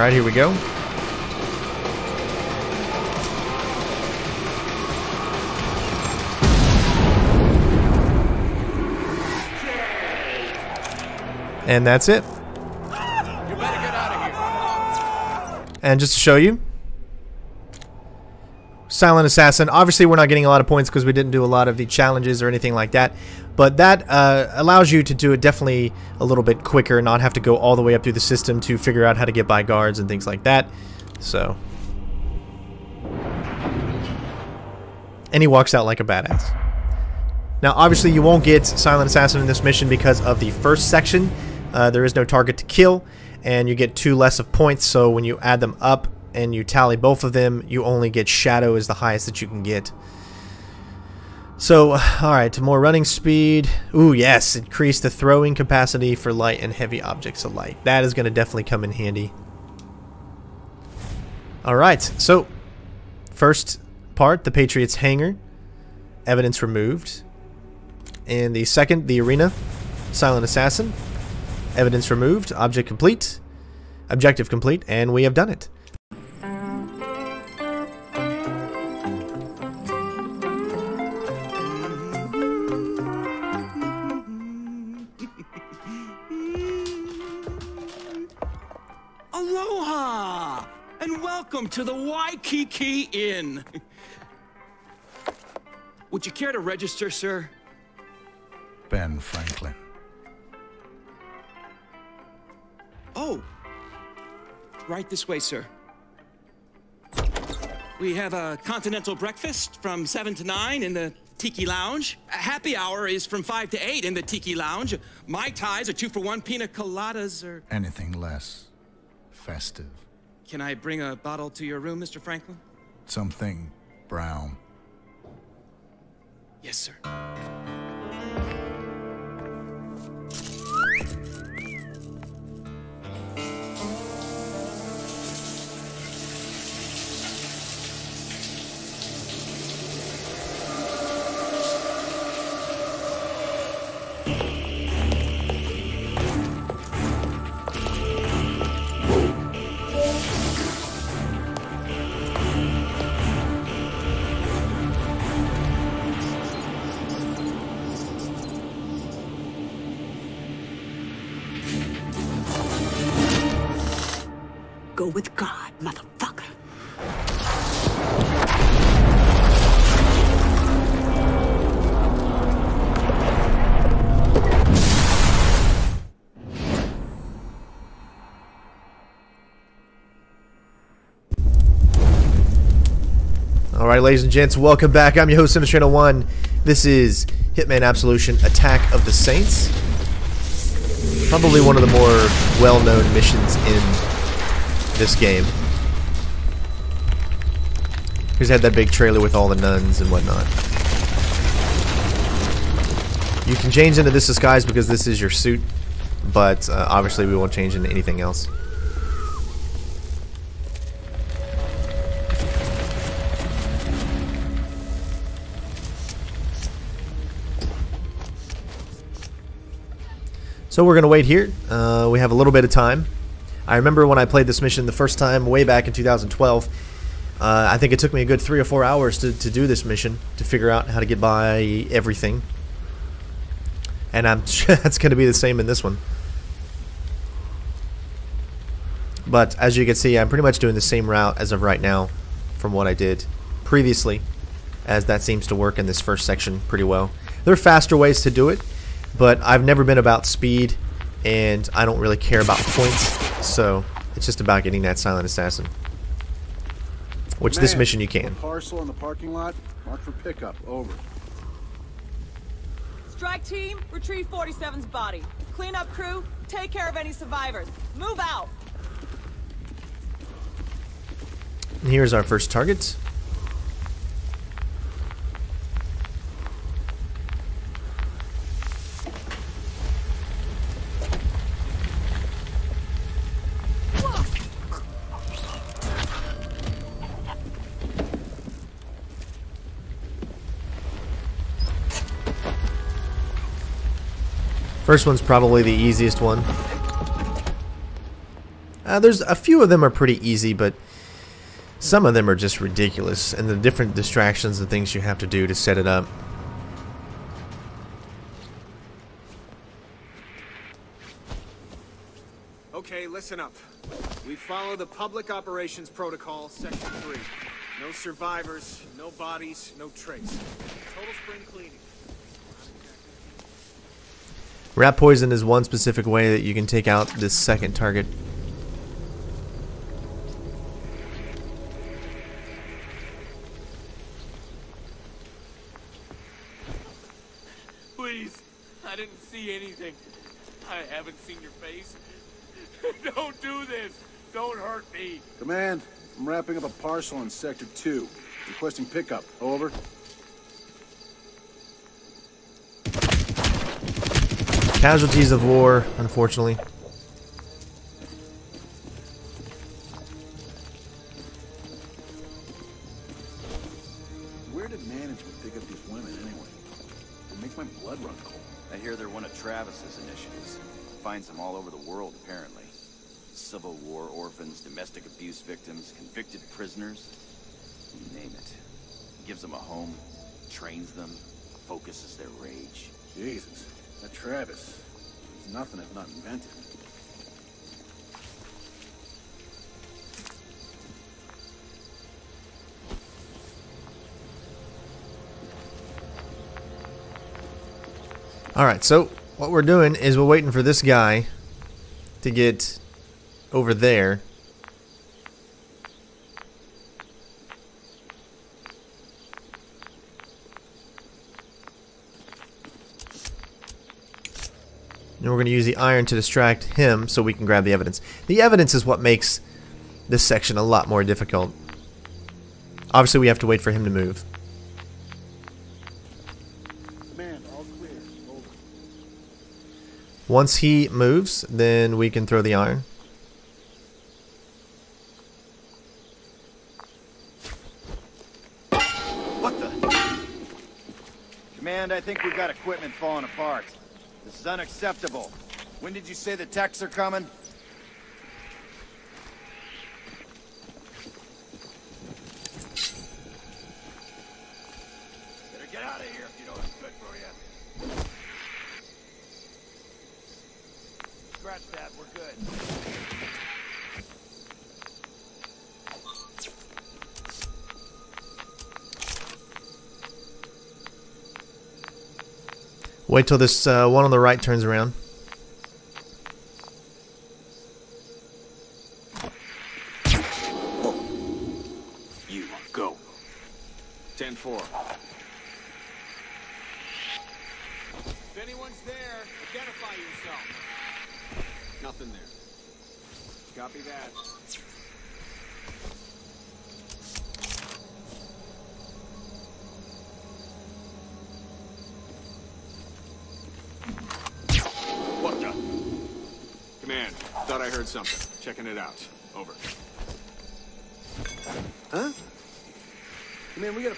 Speaker 8: Alright, here we go. And that's it. And just to show you, Silent Assassin. Obviously, we're not getting a lot of points because we didn't do a lot of the challenges or anything like that. But that uh, allows you to do it definitely a little bit quicker, not have to go all the way up through the system to figure out how to get by guards and things like that. So. And he walks out like a badass. Now, obviously, you won't get Silent Assassin in this mission because of the first section. Uh, there is no target to kill, and you get two less of points, so when you add them up and you tally both of them, you only get Shadow as the highest that you can get. So, alright, more running speed. Ooh, yes, increase the throwing capacity for light and heavy objects alike. That is going to definitely come in handy. Alright, so, first part, the Patriots hangar. Evidence removed. And the second, the arena. Silent Assassin. Evidence removed. Object complete. Objective complete. And we have done it.
Speaker 7: Welcome to the Waikiki Inn. Would you care to register, sir?
Speaker 6: Ben Franklin.
Speaker 7: Oh. Right this way, sir. We have a continental breakfast from 7 to 9 in the Tiki Lounge. A happy hour is from 5 to 8 in the Tiki Lounge. Mai Tais are two for one. Pina coladas are...
Speaker 6: Anything less festive.
Speaker 7: Can I bring a bottle to your room, Mr. Franklin?
Speaker 6: Something brown.
Speaker 7: Yes, sir.
Speaker 8: Ladies and gents, welcome back. I'm your host, CenterStrain01. This is Hitman Absolution Attack of the Saints. Probably one of the more well-known missions in this game. Here's had that big trailer with all the nuns and whatnot. You can change into this disguise because this is your suit, but uh, obviously we won't change into anything else. So we're going to wait here. Uh, we have a little bit of time. I remember when I played this mission the first time way back in 2012. Uh, I think it took me a good three or four hours to, to do this mission to figure out how to get by everything. And I'm sure that's going to be the same in this one. But as you can see, I'm pretty much doing the same route as of right now from what I did previously, as that seems to work in this first section pretty well. There are faster ways to do it, but I've never been about speed, and I don't really care about points, so it's just about getting that silent assassin. Which this mission you can.
Speaker 18: Parcel in the parking lot, marked for pickup. Over.
Speaker 19: Strike team, retrieve 47's body. Clean up crew, take care of any survivors. Move out!
Speaker 8: And here's our first target. First one's probably the easiest one. Uh, there's a few of them are pretty easy, but some of them are just ridiculous, and the different distractions and things you have to do to set it up.
Speaker 20: Okay, listen up. We follow the Public Operations Protocol, Section 3. No survivors, no bodies, no trace. Total spring cleaning.
Speaker 8: Rat poison is one specific way that you can take out this second target.
Speaker 21: Please, I didn't see anything. I haven't seen your face. Don't do this. Don't hurt me.
Speaker 18: Command, I'm wrapping up a parcel in Sector 2. Requesting pickup. Over.
Speaker 8: Casualties of war, unfortunately.
Speaker 18: Where did management pick up these women anyway? They make my blood run cold.
Speaker 22: I hear they're one of Travis's initiatives. Finds them all over the world, apparently. Civil War orphans, domestic abuse victims, convicted prisoners. You name it. Gives them a home, trains them, focuses their rage.
Speaker 18: Jesus. Travis, is nothing if not invented.
Speaker 8: Alright, so what we're doing is we're waiting for this guy to get over there And we're going to use the iron to distract him so we can grab the evidence. The evidence is what makes this section a lot more difficult. Obviously, we have to wait for him to move. Once he moves, then we can throw the iron.
Speaker 22: What the? Command, I think we've got equipment falling apart. This is unacceptable. When did you say the techs are coming?
Speaker 8: Wait till this uh, one on the right turns around.
Speaker 20: You, go. 10-4. If anyone's there, identify yourself. Nothing there. Copy that. What the? Command, thought I heard something. Checking it out. Over.
Speaker 18: Huh? Command, we got a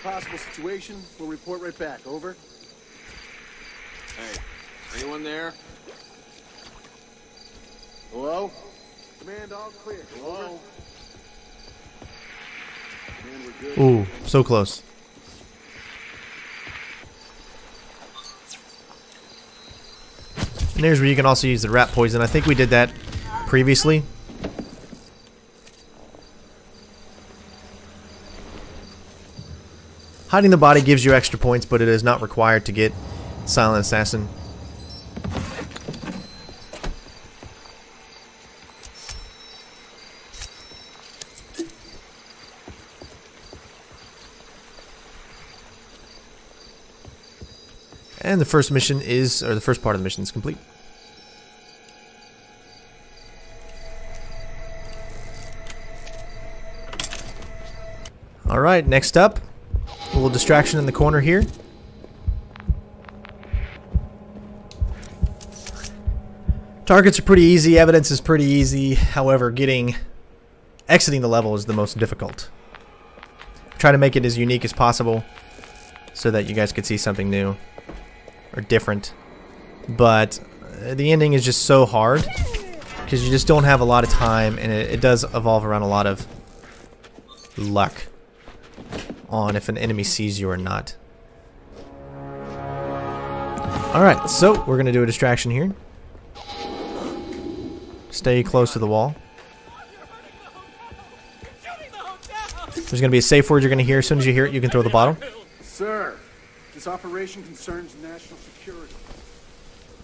Speaker 18: possible. We'll report right back. Over.
Speaker 20: Hey, anyone there?
Speaker 18: Hello? Command, all clear. Hello? Command, we're good.
Speaker 8: Ooh, so close. And there's where you can also use the rat poison. I think we did that previously. Hiding the body gives you extra points, but it is not required to get Silent Assassin. And the first mission is, or the first part of the mission is complete. Alright, next up, little distraction in the corner here. Targets are pretty easy, evidence is pretty easy, however, getting, exiting the level is the most difficult. Try to make it as unique as possible so that you guys could see something new or different. But uh, the ending is just so hard because you just don't have a lot of time and it, it does evolve around a lot of luck on if an enemy sees you or not. Alright, so we're going to do a distraction here. Stay close to the wall. There's going to be a safe word you're going to hear. As soon as you hear it, you can throw the bottle.
Speaker 18: Sir, this operation concerns national security.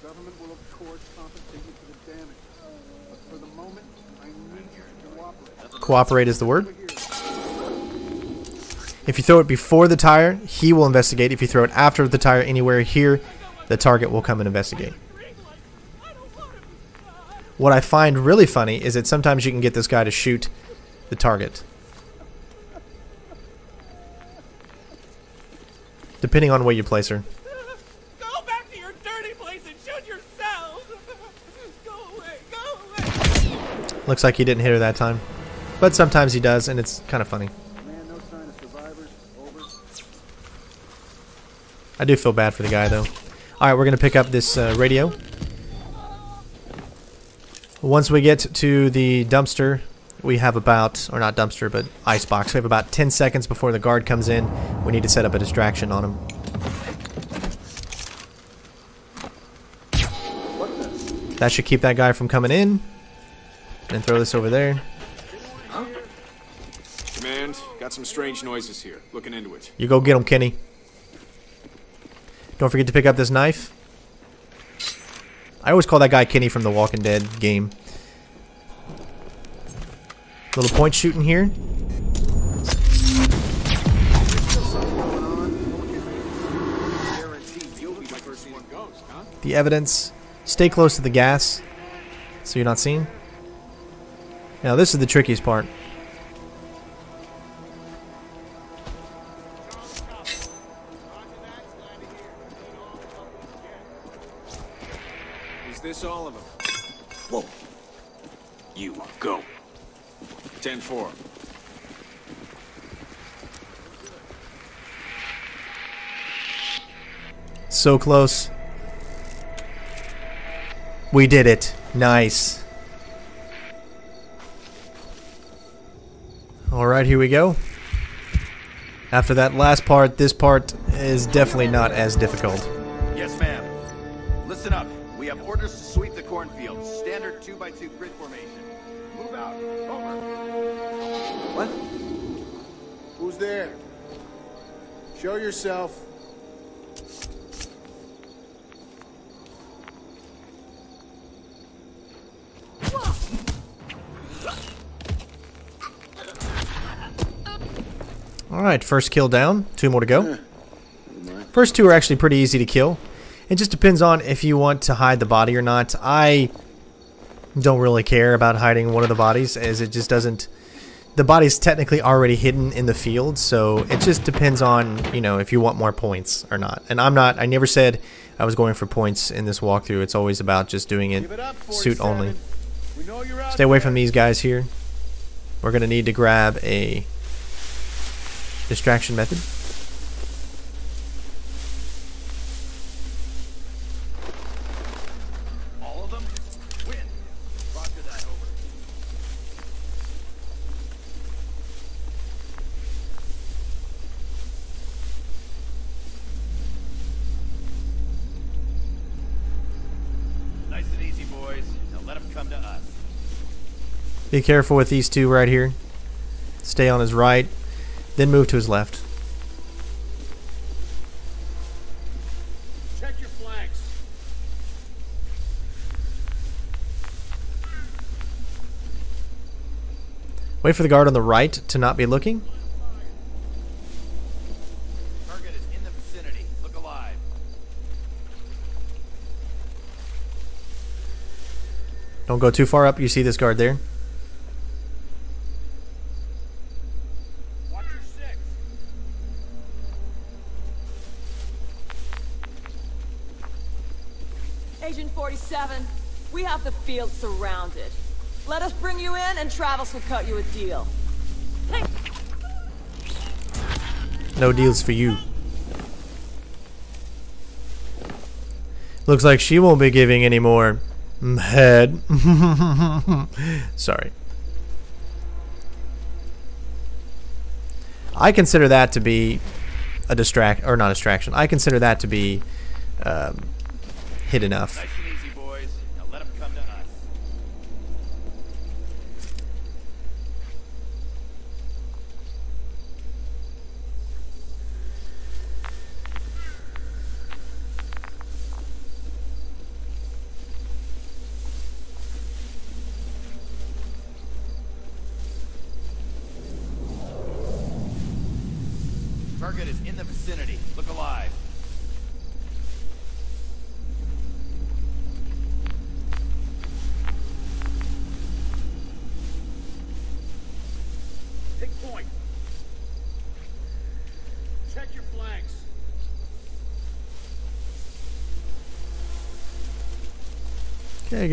Speaker 18: The government will, of course, compensate you for the damage. But for the moment, I need you to cooperate.
Speaker 8: Cooperate is the word. If you throw it before the tire, he will investigate. If you throw it after the tire anywhere here, the target will come and investigate. What I find really funny is that sometimes you can get this guy to shoot the target. Depending on where you place her.
Speaker 7: Go back to your dirty place and shoot yourselves! Go away, go away!
Speaker 8: Looks like he didn't hit her that time. But sometimes he does, and it's kind of funny.
Speaker 18: Man, no sign of survivors. Over.
Speaker 8: I do feel bad for the guy, though. Alright, we're going to pick up this uh, radio. Once we get to the dumpster, we have about, or not dumpster, but icebox. We have about 10 seconds before the guard comes in. We need to set up a distraction on him. That should keep that guy from coming in. And throw this over there.
Speaker 20: Command, got some strange noises here. Looking into it.
Speaker 8: You go get him, Kenny. Don't forget to pick up this knife. I always call that guy Kenny from the Walking Dead game. Little point shooting here. The evidence. Stay close to the gas so you're not seen. Now this is the trickiest part.
Speaker 20: 10-4.
Speaker 8: So close. We did it. Nice. Alright, here we go. After that last part, this part is definitely not as difficult.
Speaker 22: Yes, ma'am. Listen up.
Speaker 18: Show yourself.
Speaker 8: Alright, first kill down. Two more to go. First two are actually pretty easy to kill. It just depends on if you want to hide the body or not. I don't really care about hiding one of the bodies as it just doesn't... The body's technically already hidden in the field, so it just depends on, you know, if you want more points or not. And I'm not, I never said I was going for points in this walkthrough. It's always about just doing it suit only. Stay away from these guys here. We're going to need to grab a distraction method. Be careful with these two right here. Stay on his right, then move to his left.
Speaker 10: Check your flanks.
Speaker 8: Wait for the guard on the right to not be looking.
Speaker 22: Target is in the vicinity. Look alive.
Speaker 8: Don't go too far up. You see this guard there.
Speaker 15: Field surrounded. Let us bring you in and Travis will cut you a deal.
Speaker 8: No deals for you. Looks like she won't be giving any more head. Sorry. I consider that to be a distract or not distraction. I consider that to be um, hit enough.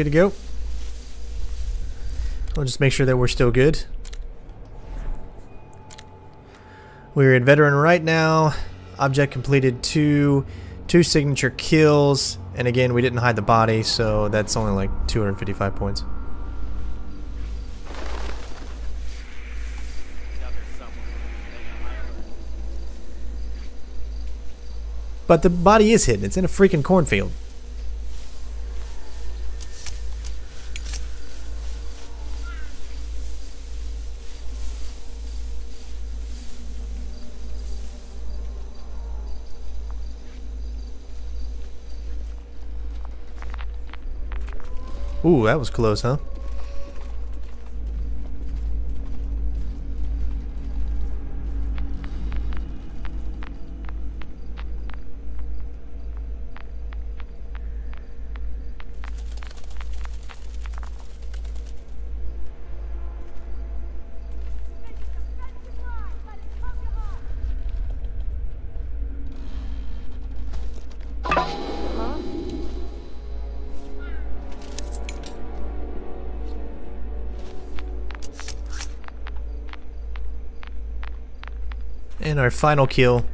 Speaker 8: Good to go. I'll just make sure that we're still good. We're at veteran right now. Object completed two, two signature kills, and again we didn't hide the body, so that's only like 255 points. But the body is hidden. It's in a freaking cornfield. Ooh, that was close, huh? Final kill.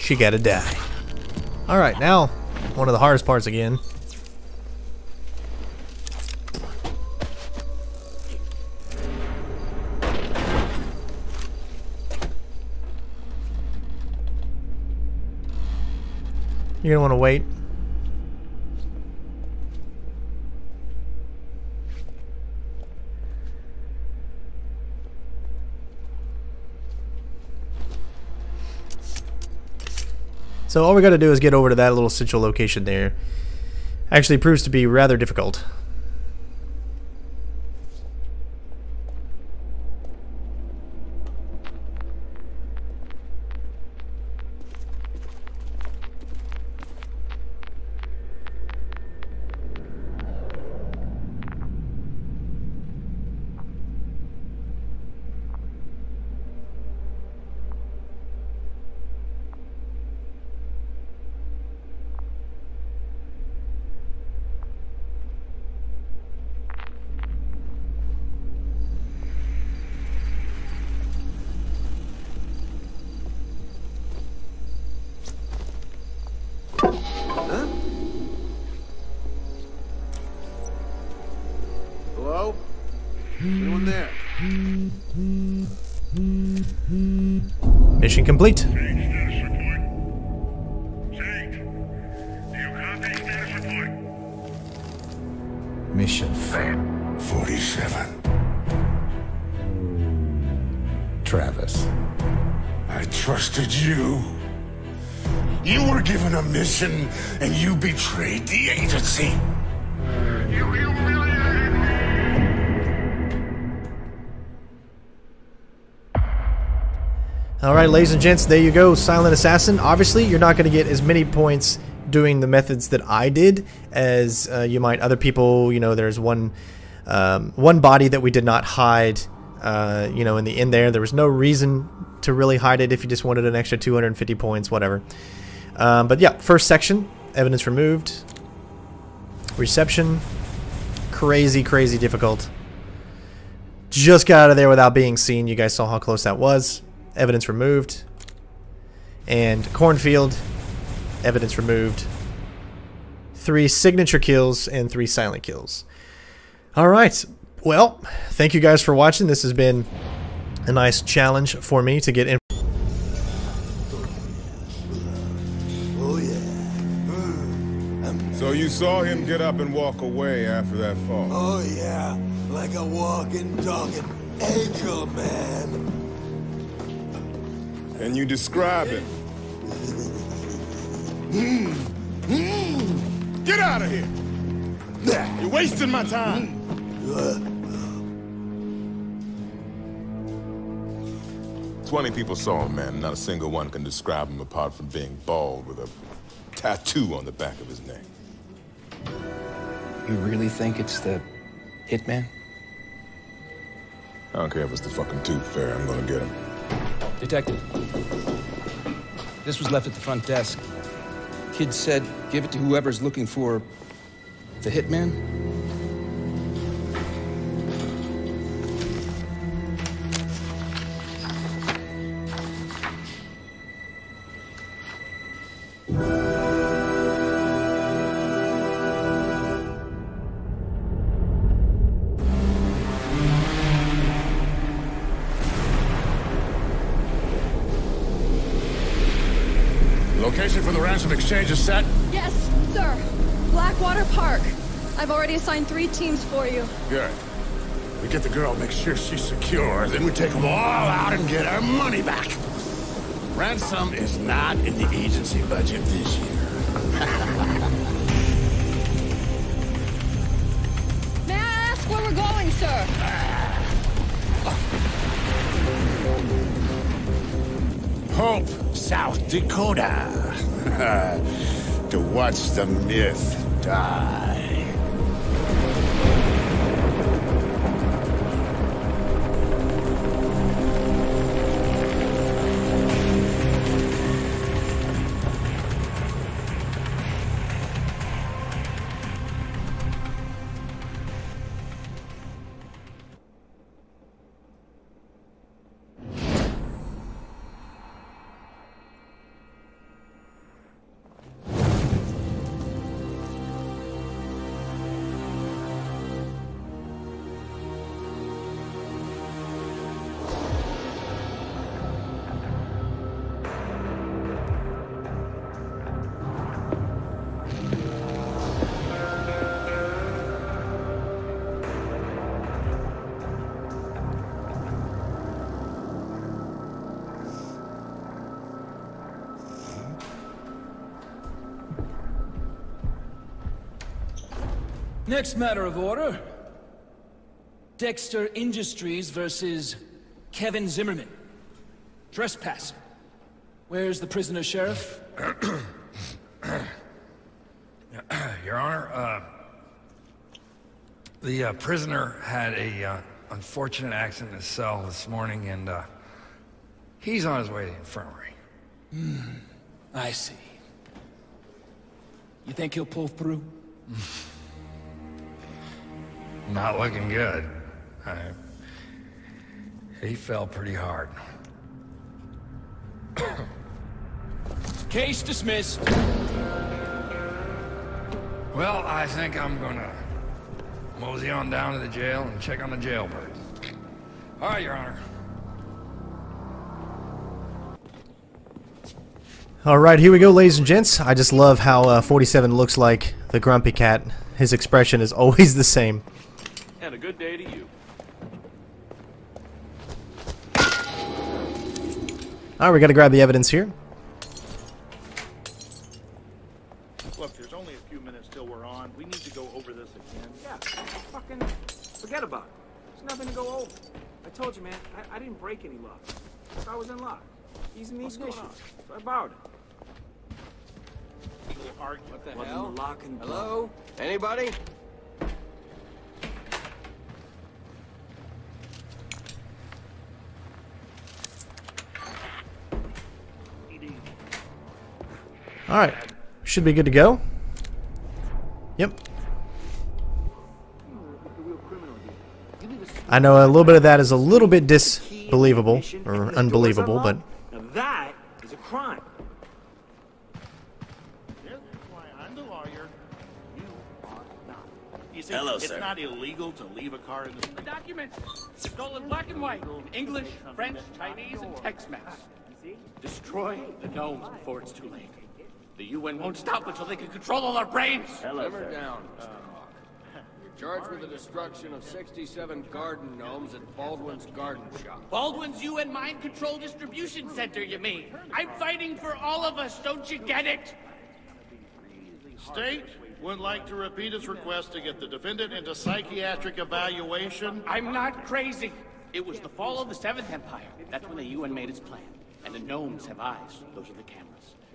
Speaker 8: She gotta die. Alright, now, one of the hardest parts again. You're gonna wanna wait. So all we gotta do is get over to that little central location there. Actually proves to be rather difficult. Mission complete.
Speaker 6: Mission failed.
Speaker 23: 47.
Speaker 6: Travis.
Speaker 23: I trusted you. You were given a mission, and you betrayed the agency.
Speaker 8: Alright, ladies and gents, there you go, Silent Assassin. Obviously, you're not going to get as many points doing the methods that I did as uh, you might other people. You know, there's one um, one body that we did not hide. Uh, you know, in the end there, there was no reason to really hide it if you just wanted an extra 250 points, whatever. Um, but yeah, first section, evidence removed. Reception, crazy, crazy difficult. Just got out of there without being seen. You guys saw how close that was. Evidence removed. And cornfield, evidence removed. Three signature kills and three silent kills. All right. Well, thank you guys for watching. This has been a nice challenge for me to get in.
Speaker 24: Oh, so you saw him get up and walk away after that fall?
Speaker 23: Oh, yeah. Like a walking, talking angel, man.
Speaker 24: Can you describe him? Get out of here! You're wasting my time! Twenty people saw him, man. Not a single one can describe him apart from being bald with a tattoo on the back of his neck.
Speaker 25: You really think it's the hitman?
Speaker 24: I don't care if it's the fucking tooth fairy. I'm gonna get him.
Speaker 2: Detective. This was left at the front desk. Kid said give it to whoever's looking for the hitman.
Speaker 23: Is set.
Speaker 19: Yes, sir. Blackwater Park. I've already assigned three teams for you.
Speaker 23: Good. We get the girl, make sure she's secure, then we take them all out and get our money back. Ransom is not in the agency budget this year.
Speaker 19: May I ask where we're going, sir?
Speaker 23: Hope, South Dakota. to watch the myth die.
Speaker 7: Next matter of order. Dexter Industries versus Kevin Zimmerman. Trespasser. Where's the prisoner, Sheriff?
Speaker 26: Your Honor, uh, the uh, prisoner had a uh, unfortunate accident in his cell this morning, and uh, he's on his way to the infirmary.
Speaker 7: Hmm. I see. You think he'll pull through?
Speaker 26: Not looking good. I, he fell pretty hard.
Speaker 7: Case dismissed.
Speaker 26: Well, I think I'm gonna mosey on down to the jail and check on the jailbirds. All right, Your Honor.
Speaker 8: All right, here we go, ladies and gents. I just love how uh, 47 looks like the grumpy cat. His expression is always the same.
Speaker 27: And a good day to you.
Speaker 8: All right, we got to grab the evidence here.
Speaker 10: Look, there's only a few minutes till we're on. We need to go over this again.
Speaker 22: Yeah, fucking forget about it. There's nothing to go over. I told you, man, I, I didn't break any law. I was in luck. He's in the ignition. So I borrowed it.
Speaker 20: What the
Speaker 22: Wasn't
Speaker 20: hell?
Speaker 22: the lock and
Speaker 20: Hello? Anybody?
Speaker 8: All right, should be good to go. Yep. I know a little bit of that is a little bit disbelievable or unbelievable, but
Speaker 22: Now that is a crime.
Speaker 10: Yes, that's why I'm the lawyer. You are not. You see,
Speaker 22: Hello,
Speaker 10: it's
Speaker 22: sir.
Speaker 10: not illegal to leave a car in the street.
Speaker 11: Documents stolen black and white in English, French, Chinese, and Tex-Mex. Destroy the gnomes before it's too late. The UN won't stop until they can control all our brains.
Speaker 20: Simmer down. Uh, You're charged with the destruction of 67 garden gnomes at Baldwin's Garden Shop.
Speaker 11: Baldwin's UN Mind Control Distribution Center, you mean? I'm fighting for all of us, don't you get it?
Speaker 10: State would like to repeat its request to get the defendant into psychiatric evaluation.
Speaker 11: I'm not crazy. It was the fall of the Seventh Empire. That's when the UN made its plan. And the gnomes have eyes. Those are the cameras.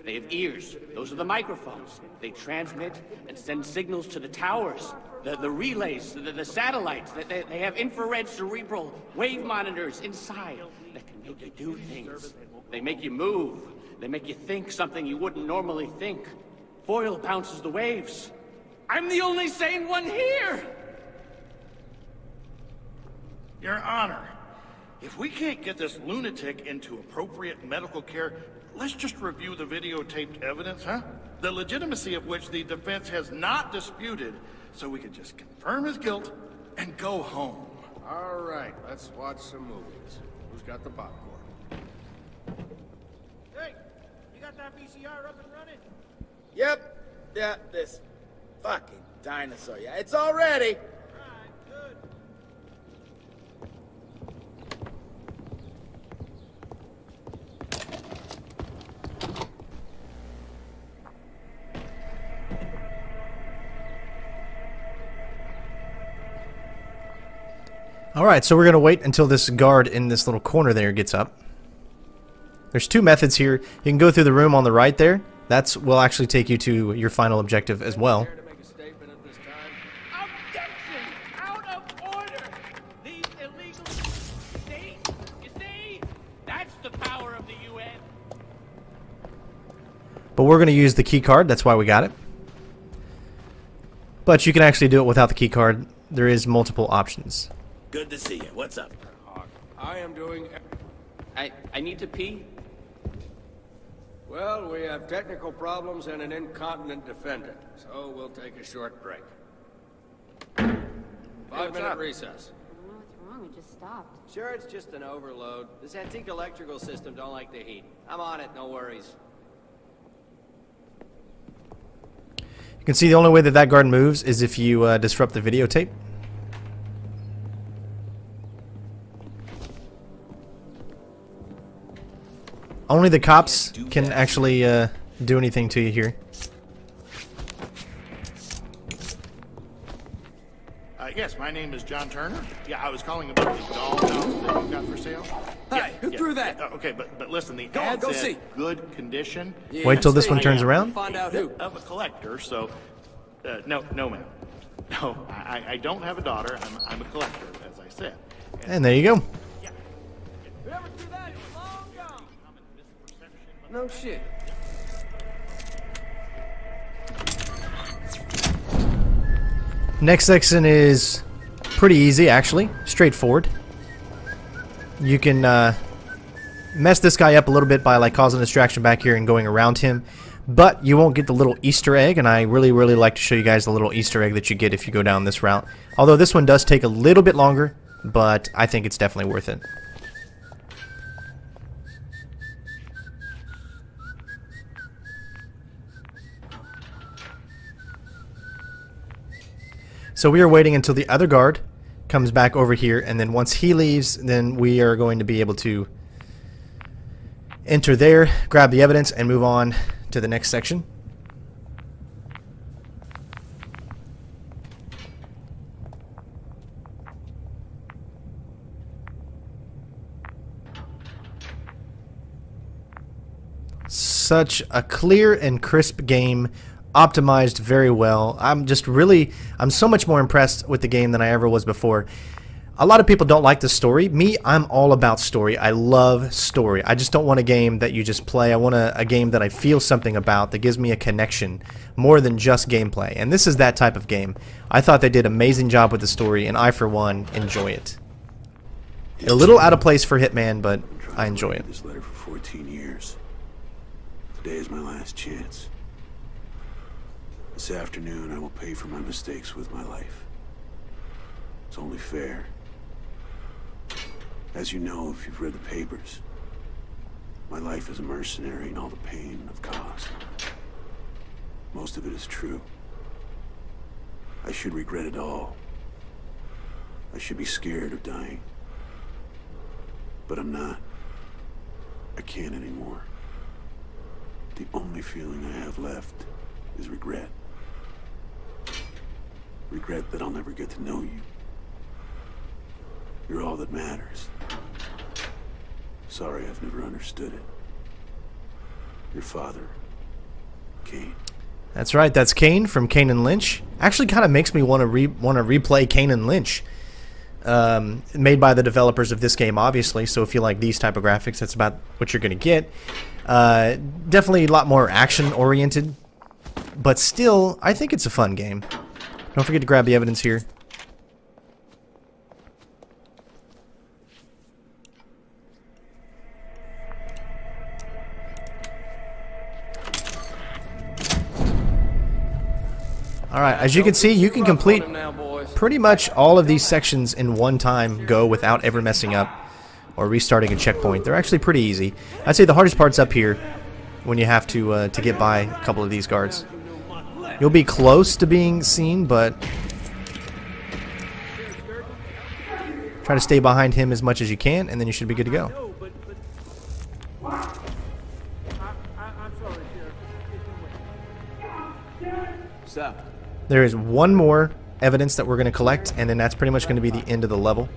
Speaker 11: They have ears. Those are the microphones. They transmit and send signals to the towers, the, the relays, the, the satellites. They, they, they have infrared cerebral wave monitors inside that can make you do things. They make you move. They make you think something you wouldn't normally think. Foil bounces the waves. I'm the only sane one here!
Speaker 10: Your Honor, if we can't get this lunatic into appropriate medical care, let's just review the videotaped evidence, huh? The legitimacy of which the defense has not disputed, so we could just confirm his guilt and go home.
Speaker 28: All right, let's watch some movies. Who's got the popcorn?
Speaker 22: Hey, you got that VCR up and running?
Speaker 29: Yep. Yeah, this fucking dinosaur. Yeah, it's all ready.
Speaker 8: Alright, so we're going to wait until this guard in this little corner there gets up. There's two methods here. You can go through the room on the right there. That will actually take you to your final objective as well.
Speaker 7: That's the power of the UN.
Speaker 8: But we're going to use the key card. That's why we got it. But you can actually do it without the key card. There is multiple options.
Speaker 30: Good to see you. What's up?
Speaker 31: I am doing...
Speaker 11: I, I need to pee.
Speaker 31: Well, we have technical problems and an incontinent defendant, so we'll take a short break. Five-minute recess.
Speaker 32: I know what's wrong? It just stopped.
Speaker 11: Sure, it's just an overload. This antique electrical system don't like the heat. I'm on it, no worries.
Speaker 8: You can see the only way that that guard moves is if you uh, disrupt the videotape. Only the cops can actually uh, do anything to you here.
Speaker 10: Uh, yes, my name is John Turner. Yeah, I was calling about the dollhouse that you got for sale.
Speaker 7: Hey, who threw that?
Speaker 10: Uh, okay, but but listen, the
Speaker 7: Go on,
Speaker 10: ad
Speaker 7: go
Speaker 10: said
Speaker 7: see.
Speaker 10: good condition.
Speaker 8: Wait till this one turns around.
Speaker 7: Find out who.
Speaker 10: Of a collector, so uh, no, no, ma'am. No, I, I don't have a daughter. I'm, I'm a collector, as I said.
Speaker 8: And there you go.
Speaker 7: Whoever threw that is long gone. No shit.
Speaker 8: Next section is pretty easy, actually. Straightforward. You can uh, mess this guy up a little bit by like causing distraction back here and going around him. But you won't get the little Easter egg, and I really, really like to show you guys the little Easter egg that you get if you go down this route. Although this one does take a little bit longer, but I think it's definitely worth it. So we are waiting until the other guard comes back over here, and then once he leaves, then we are going to be able to enter there, grab the evidence, and move on to the next section. Such a clear and crisp game, optimized very well. I'm just really, I'm so much more impressed with the game than I ever was before. A lot of people don't like the story. Me, I'm all about story. I love story. I just don't want a game that you just play. I want a, a, game that I feel something about, that gives me a connection, more than just gameplay. And this is that type of game. I thought they did an amazing job with the story, and I, for one, enjoy it. A little out of place for Hitman, but I enjoy it.
Speaker 33: This letter for 14 years. Today is my last chance. This afternoon, I will pay for my mistakes with my life. It's only fair. As you know, if you've read the papers, my life as a mercenary and all the pain I've caused. Most of it is true. I should regret it all. I should be scared of dying. But I'm not. I can't anymore. The only feeling I have left is regret. Regret that I'll never get to know you. You're all that matters. Sorry I've never understood it. Your father, Kane.
Speaker 8: That's right. That's Kane from Kane and Lynch. Actually, kind of makes me want to re want to replay Kane and Lynch. Um, made by the developers of this game, obviously. So if you like these type of graphics, that's about what you're going to get. Uh, definitely a lot more action oriented, but still, I think it's a fun game. Don't forget to grab the evidence here. Alright, as you can see, you can complete pretty much all of these sections in one time go without ever messing up or restarting a checkpoint. They're actually pretty easy. I'd say the hardest part's up here when you have to uh, to get by a couple of these guards. You'll be close to being seen, but try to stay behind him as much as you can, and then you should be good to go. There is one more evidence that we're going to collect, and then that's pretty much going to be the end of the level.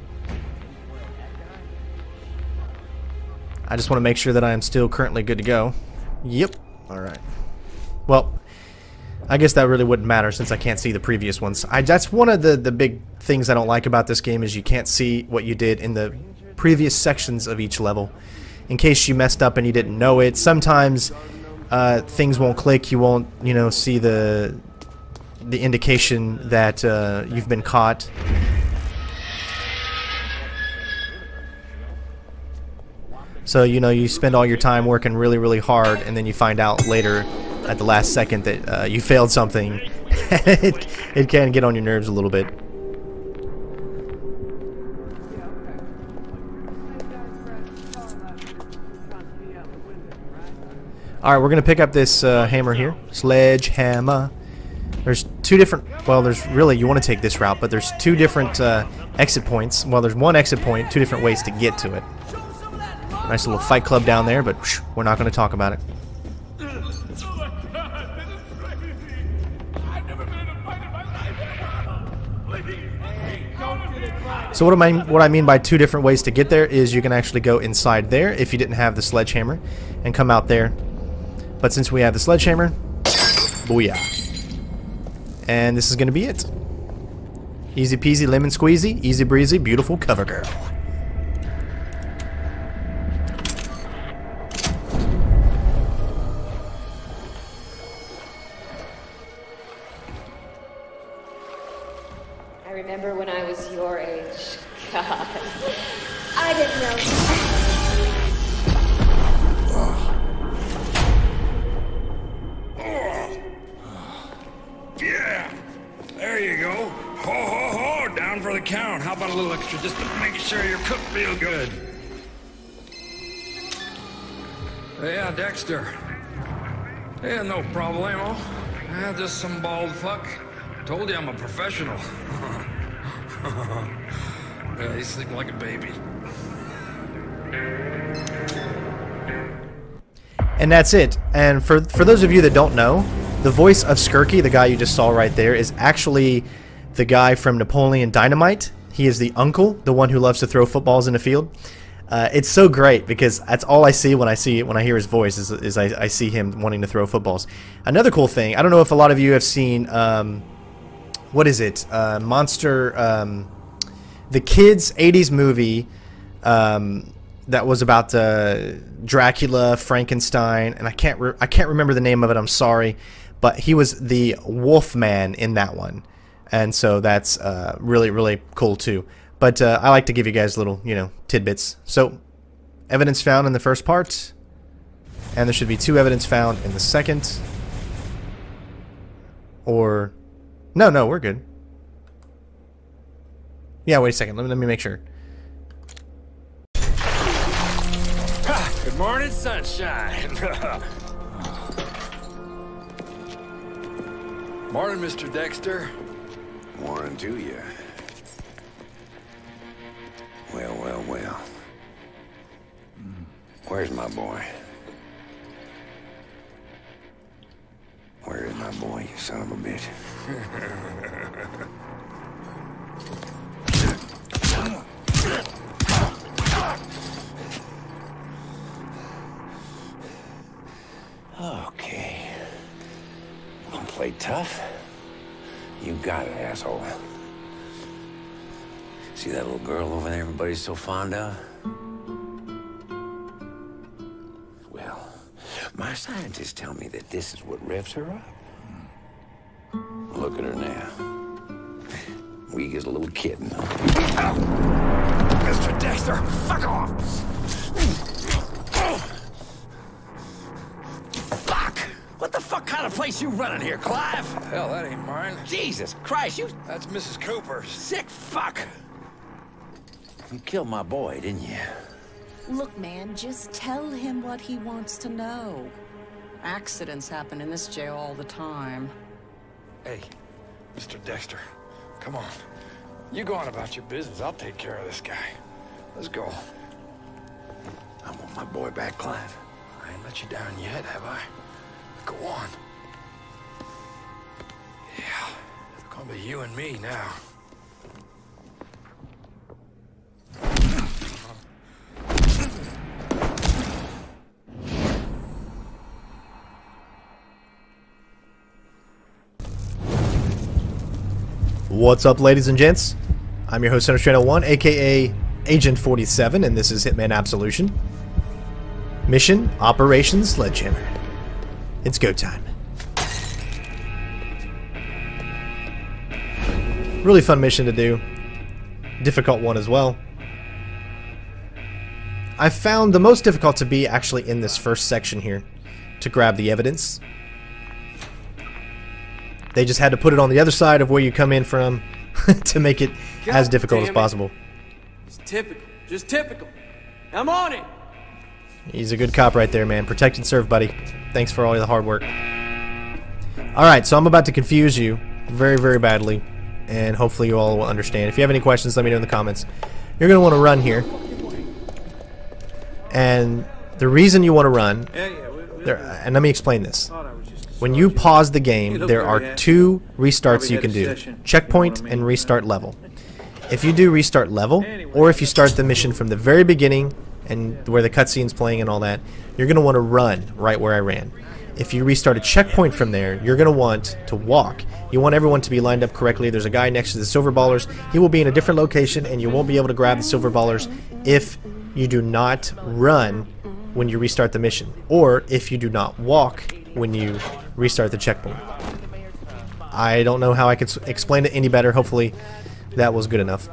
Speaker 8: I just want to make sure that I am still currently good to go. Yep. All right. Well, I guess that really wouldn't matter since I can't see the previous ones. I, that's one of the, the big things I don't like about this game is you can't see what you did in the previous sections of each level. In case you messed up and you didn't know it, sometimes uh, things won't click. You won't, you know, see the the indication that uh, you've been caught. So, you know, you spend all your time working really, really hard, and then you find out later at the last second that uh, you failed something. it, it can get on your nerves a little bit. Alright, we're going to pick up this uh, hammer here. Sledgehammer. There's two different... Well, there's really... You want to take this route, but there's two different uh, exit points. Well, there's one exit point, two different ways to get to it. Nice little fight club down there, but whoosh, we're not going to talk about it. So what, am I, what I mean by two different ways to get there is you can actually go inside there if you didn't have the sledgehammer and come out there. But since we have the sledgehammer, booyah. And this is going to be it. Easy peasy lemon squeezy, easy breezy, beautiful cover girl.
Speaker 26: Some bald fuck. Told you I'm a professional. yeah, he's sleeping like a baby.
Speaker 8: And that's it. And for for those of you that don't know, the voice of Skurky, the guy you just saw right there, is actually the guy from Napoleon Dynamite. He is the uncle, the one who loves to throw footballs in the field. Uh, it's so great because that's all I see when I see when I hear his voice is, is I, I see him wanting to throw footballs. Another cool thing, I don't know if a lot of you have seen, um, what is it, uh, Monster, um, the kids' '80s movie um, that was about uh, Dracula, Frankenstein, and I can't I can't remember the name of it. I'm sorry, but he was the Wolfman in that one, and so that's uh, really really cool too. But uh, I like to give you guys little you know tidbits. So evidence found in the first part, and there should be two evidence found in the second. Or no, no, we're good. Yeah, wait a second. Let me let me make sure.
Speaker 26: Good morning, sunshine. morning, Mr. Dexter.
Speaker 34: Morning to you. Well, well, well. Hmm. Where's my boy? Where is my boy, you son of a bitch? Okay. Wanna play tough? You got it, asshole. See that little girl over there everybody's so fond of? Well, my scientists tell me that this is what revs her up. Look at her now. Weak as a little kitten.
Speaker 26: Mr. Dexter, fuck off!
Speaker 34: Fuck! What the fuck kind of place you running here, Clive?
Speaker 26: Hell, that ain't mine.
Speaker 34: Jesus Christ, you
Speaker 26: That's Mrs. Cooper's.
Speaker 34: sick fuck! You killed my boy, didn't you?
Speaker 35: Look, man, just tell him what he wants to know. Accidents happen in this jail all the time.
Speaker 26: Hey, Mr. Dexter, come on. You go on about your business. I'll take care of this guy. Let's go.
Speaker 34: I want my boy back, Clive.
Speaker 26: I ain't let you down yet, have I? Go on. Yeah, it's gonna be you and me now.
Speaker 8: What's up, ladies and gents? I'm your host, Channel 1, aka Agent 47, and this is Hitman Absolution. Mission Operation Sledgehammer. It's go time. Really fun mission to do. Difficult one as well. I found the most difficult to be actually in this first section here to grab the evidence. They just had to put it on the other side of where you come in from to make it
Speaker 11: God
Speaker 8: as difficult as
Speaker 11: it.
Speaker 8: possible.
Speaker 11: It's typical. Just typical. I'm on it.
Speaker 8: He's a good cop right there, man. Protect and serve, buddy. Thanks for all the hard work. Alright, so I'm about to confuse you very, very badly, and hopefully you all will understand. If you have any questions, let me know in the comments. You're going to want to run here. And the reason you want to run, there, and let me explain this. When you pause the game, there are two restarts you can do. Checkpoint and restart level. If you do restart level, or if you start the mission from the very beginning and where the cutscene's playing and all that, you're going to want to run right where I ran. If you restart a checkpoint from there, you're going to want to walk. You want everyone to be lined up correctly. There's a guy next to the silver ballers. He will be in a different location, and you won't be able to grab the silver ballers if you do not run when you restart the mission, or if you do not walk when you restart the checkpoint. I don't know how I could explain it any better. Hopefully, that was good enough.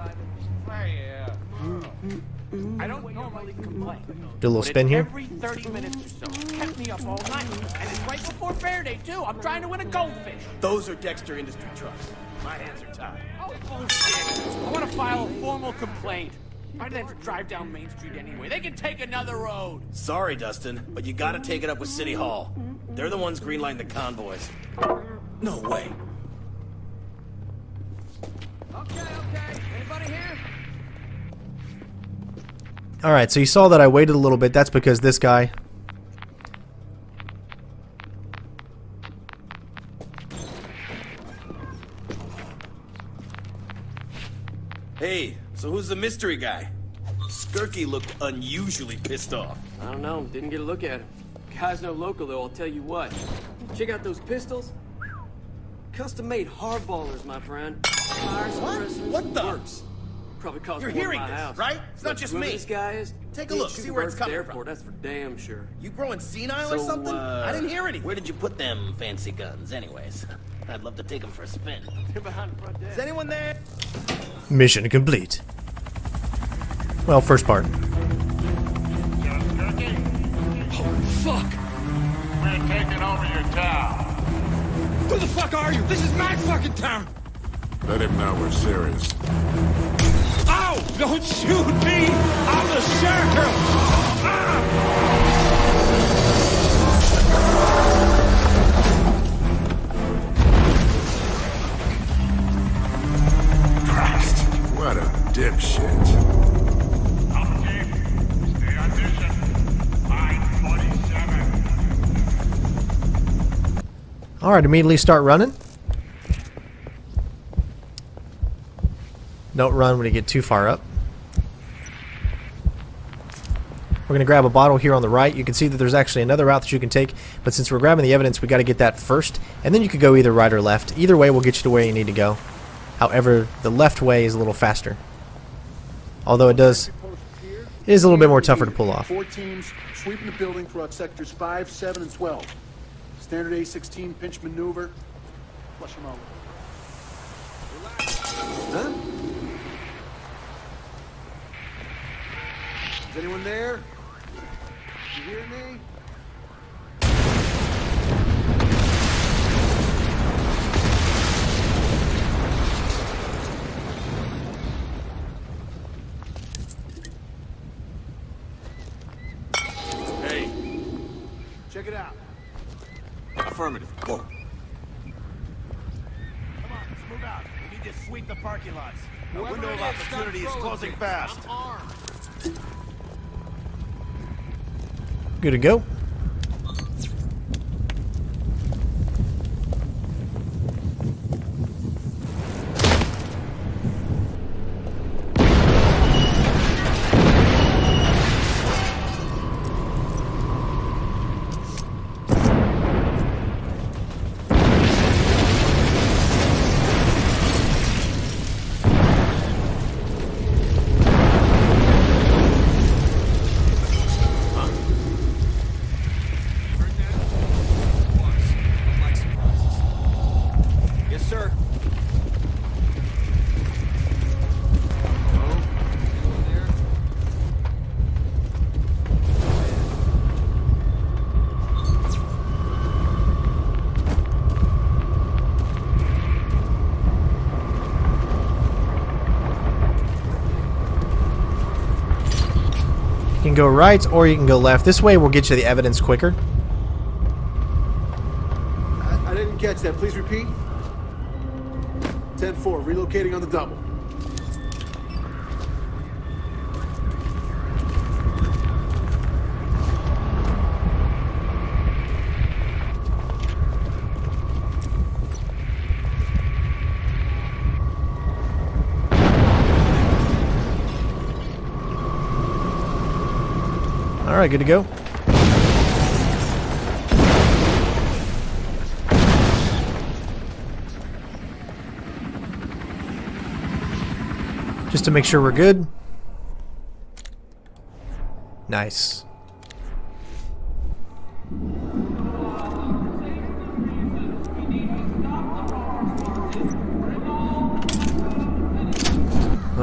Speaker 7: I don't normally complain.
Speaker 8: Do a little spin here.
Speaker 7: Every 30 minutes or so. Kept me up all night. And it's right before Fair Day, too. I'm trying to win a goldfish.
Speaker 30: Those are Dexter Industry trucks. My hands are tied.
Speaker 7: Oh, oh bullshit. I want to file a formal complaint. Why do they have to drive down Main Street anyway? They can take another road.
Speaker 30: Sorry, Dustin, but you gotta take it up with City Hall. They're the ones greenlighting the convoys. No way.
Speaker 7: Okay, okay. Anybody here?
Speaker 8: Alright, so you saw that I waited a little bit. That's because this guy.
Speaker 30: Hey, so who's the mystery guy? Skurky looked unusually pissed off.
Speaker 11: I don't know. Didn't get a look at him. Guy's no local, though, I'll tell you what. Check out those pistols. Custom-made hardballers, my friend. Fire
Speaker 30: What?
Speaker 11: suppressors,
Speaker 30: What the-
Speaker 11: works. Probably cost
Speaker 30: You're
Speaker 11: more
Speaker 30: hearing
Speaker 11: than my
Speaker 30: this,
Speaker 11: house.
Speaker 30: right? It's not just me.
Speaker 11: This guy is.
Speaker 30: Take a look, see where it's
Speaker 11: birds at the
Speaker 30: coming from.
Speaker 11: That's for damn sure.
Speaker 30: You growing senile or something?
Speaker 11: uh,
Speaker 30: I didn't hear anything.
Speaker 36: Where did you put them fancy guns, anyways? I'd love to take them for a spin.
Speaker 11: They're behind the front desk.
Speaker 30: Is anyone there?
Speaker 8: Mission complete. Well, first part.
Speaker 7: Fuck!
Speaker 10: We're taking over your town.
Speaker 7: Who the fuck are you? This is my fucking town!
Speaker 24: Let him know we're serious.
Speaker 7: Ow! Don't shoot me! I'm the sheriff!
Speaker 24: Christ, ah! Dipshit.
Speaker 10: 47.
Speaker 8: Alright, immediately start running. Don't run when you get too far up. We're going to grab a bottle here on the right. You can see that there's actually another route that you can take, but since we're grabbing the evidence, we got to get that first, and then you could go either right or left. Either way we'll get you to where you need to go. However, the left way is a little faster. Although it does, it is a little bit more tougher to pull off.
Speaker 18: Four teams sweeping the building throughout sectors 5, 7, and 12. Standard A-16 pinch maneuver. Flush them out. Huh? Is anyone there? You hear me?
Speaker 30: Hey,
Speaker 18: Check it out.
Speaker 30: affirmative. Whoa.
Speaker 10: Come on, let's move out. We need to sweep the parking lots. The window of opportunity is closing fast.
Speaker 8: Good to go. Go right or you can go left. This way we'll get you the evidence quicker.
Speaker 18: I, I didn't catch that. Please repeat. 10-4, relocating on the double.
Speaker 8: All right, good to go. Just to make sure we're good. Nice.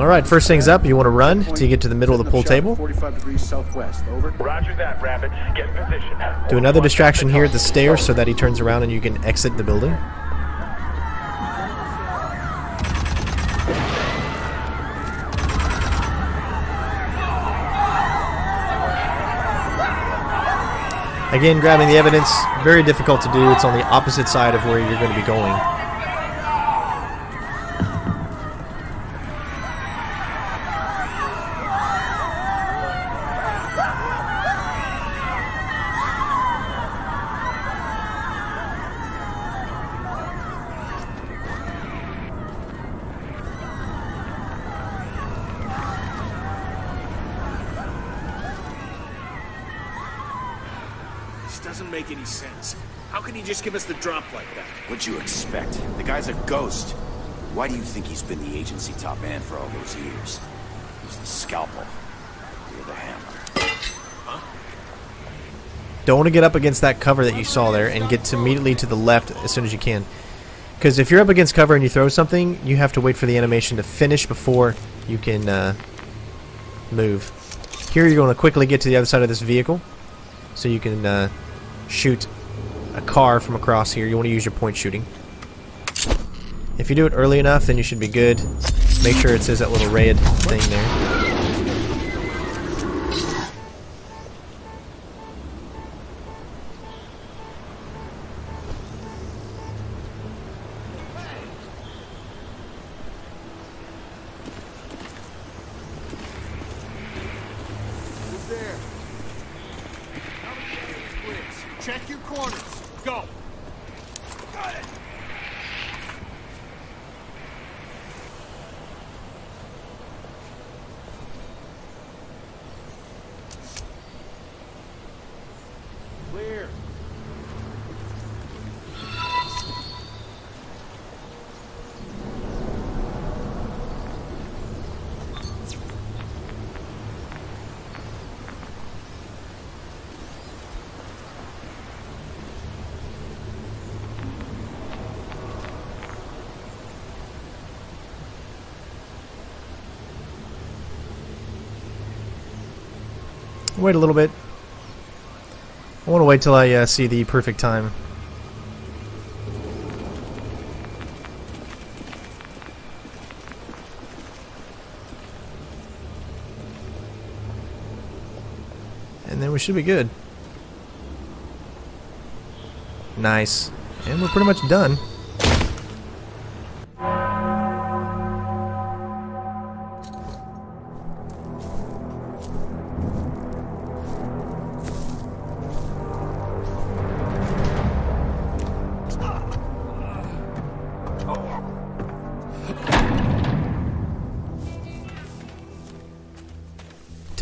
Speaker 8: All right, first things up, you want to run until you get to the middle of the pool table.
Speaker 18: 45 degrees southwest. Over.
Speaker 10: Roger that, Rabbit. Get in position.
Speaker 8: Do another distraction here at the stairs so that he turns around and you can exit the building. Again, grabbing the evidence, very difficult to do. It's on the opposite side of where you're going to be going.
Speaker 22: Been the agency top man for all those years? He's the scalpel. You're the hammer.
Speaker 8: Don't want to get up against that cover that you saw there and get to immediately to the left as soon as you can. Because if you're up against cover and you throw something, you have to wait for the animation to finish before you can uh, move. Here you're going to quickly get to the other side of this vehicle so you can uh, shoot a car from across here. You want to use your point shooting. If you do it early enough, then you should be good. Make sure it says that little red thing there.
Speaker 18: Check your corners. Go. Got it. Clear.
Speaker 8: Wait a little bit. I want to wait till I uh, see the perfect time. And then we should be good. Nice. And we're pretty much done.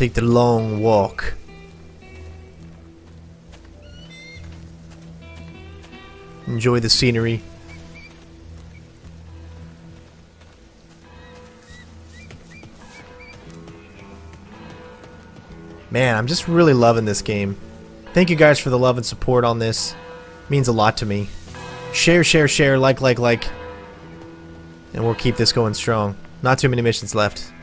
Speaker 8: Take the long walk. Enjoy the scenery. Man, I'm just really loving this game. Thank you guys for the love and support on this. It means a lot to me. Share, share, share, like, like, like. And we'll keep this going strong. Not too many missions left.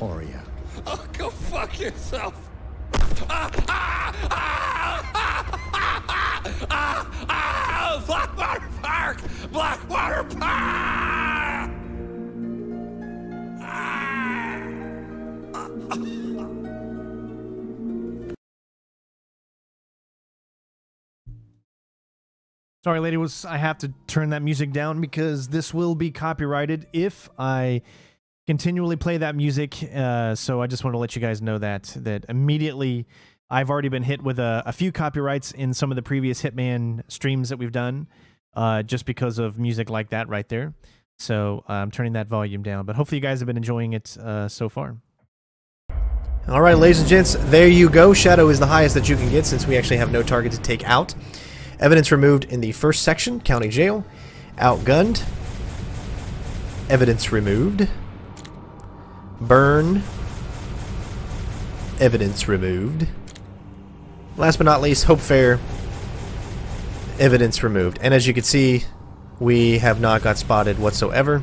Speaker 6: Victoria?
Speaker 26: Oh, go fuck yourself. Ah, ah, ah, ah, ah, ah, ah, Blackwater Park! Blackwater Park!
Speaker 8: Sorry, lady, was I have to turn that music down because this will be copyrighted if I continually play that music. Uh, so I just want to let you guys know that that immediately I've already been hit with a, a few copyrights in some of the previous Hitman streams that we've done, uh, just because of music like that right there. So uh, I'm turning that volume down, but hopefully you guys have been enjoying it uh, so far. All right, ladies and gents, there you go. Shadow is the highest that you can get since we actually have no target to take out. Evidence removed in the first section, county jail. Outgunned. Evidence removed. Burn. Evidence removed. Last but not least, Hope Fair. Evidence removed. And as you can see, we have not got spotted whatsoever.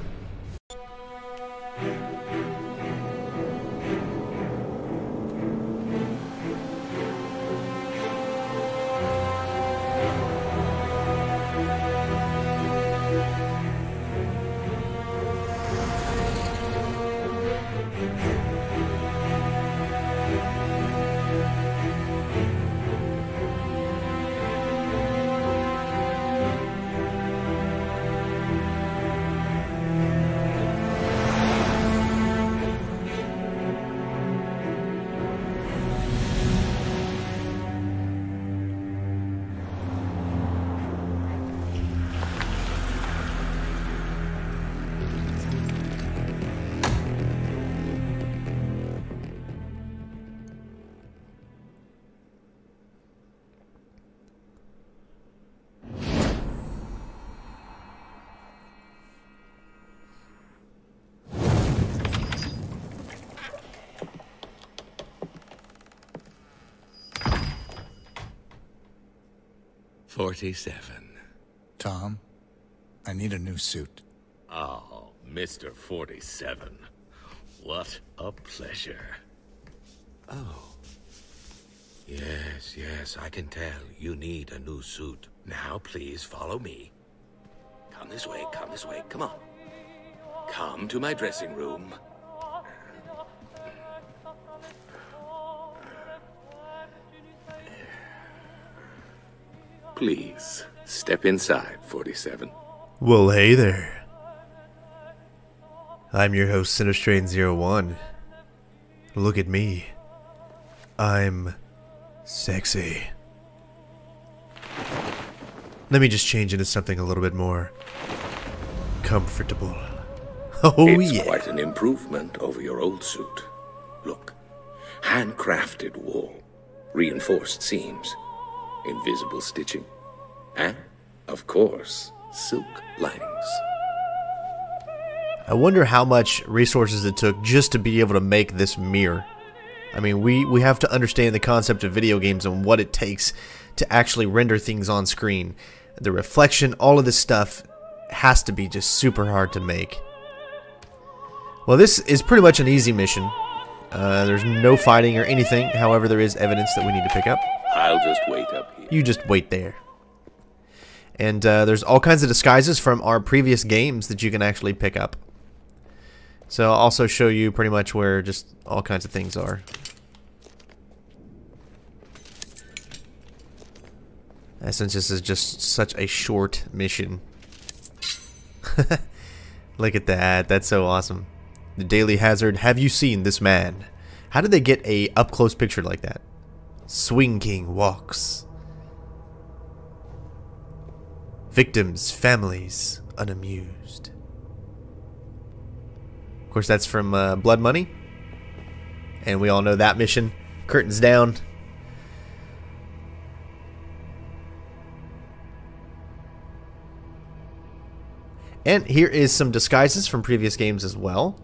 Speaker 37: Forty-seven.
Speaker 6: Tom, I need a new suit.
Speaker 37: Oh, Mr. Forty-seven. What a pleasure. Oh. Yes, yes, I can tell you need a new suit. Now, please follow me. Come this way, come this way, come on. Come to my dressing room. Please, step inside, 47.
Speaker 8: Well, hey there. I'm your host, CenterStrain01. Look at me. I'm sexy. Let me just change into something a little bit more comfortable. Oh,
Speaker 37: it's
Speaker 8: yeah.
Speaker 37: quite an improvement over your old suit. Look, handcrafted wool, reinforced seams, invisible stitching, and, of course, silk linings.
Speaker 8: I wonder how much resources it took just to be able to make this mirror. I mean, we, we have to understand the concept of video games and what it takes to actually render things on screen. The reflection, all of this stuff has to be just super hard to make. Well, this is pretty much an easy mission. Uh, there's no fighting or anything. However, there is evidence that we need to pick up.
Speaker 37: I'll just wait up here.
Speaker 8: You just wait there. And uh, there's all kinds of disguises from our previous games that you can actually pick up. So I'll also show you pretty much where just all kinds of things are. Since this is just such a short mission. Look at that. That's so awesome. The Daily Hazard. Have you seen this man? How did they get a up-close picture like that? Swing King walks. Victims, families, unamused. Of course, that's from uh, Blood Money. And we all know that mission. Curtains down. And here is some disguises from previous games as well.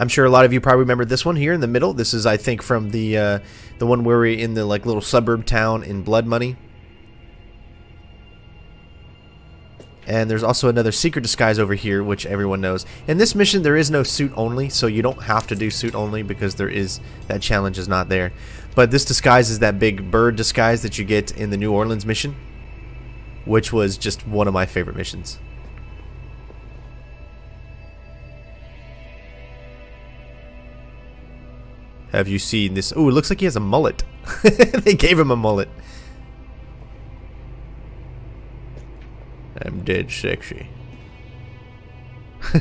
Speaker 8: I'm sure a lot of you probably remember this one here in the middle. This is, I think, from the uh, the one where we're in the like little suburb town in Blood Money. And there's also another secret disguise over here, which everyone knows. In this mission, there is no suit only, so you don't have to do suit only because there is that challenge is not there. But this disguise is that big bird disguise that you get in the New Orleans mission, which was just one of my favorite missions. Have you seen this? Oh, it looks like he has a mullet. they gave him a mullet. I'm dead sexy.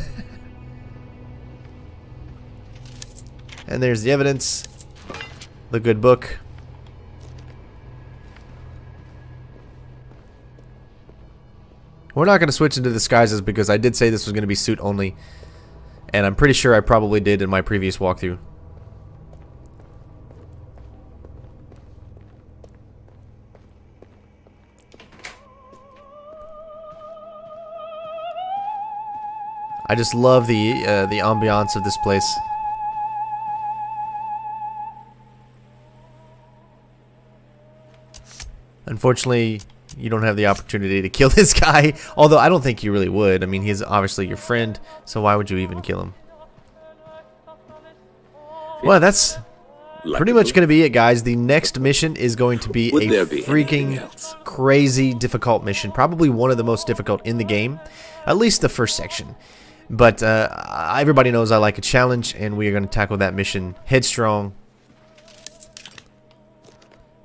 Speaker 8: and there's the evidence. The good book. We're not going to switch into disguises because I did say this was going to be suit only. And I'm pretty sure I probably did in my previous walkthrough. I just love the uh, the ambiance of this place. Unfortunately, you don't have the opportunity to kill this guy. Although I don't think you really would. I mean, he's obviously your friend, so why would you even kill him? Well, that's pretty much going to be it, guys. The next mission is going to be
Speaker 37: Would
Speaker 8: a
Speaker 37: be
Speaker 8: freaking crazy difficult mission. Probably one of the most difficult in the game. At least the first section. But uh, everybody knows I like a challenge, and we are going to tackle that mission headstrong.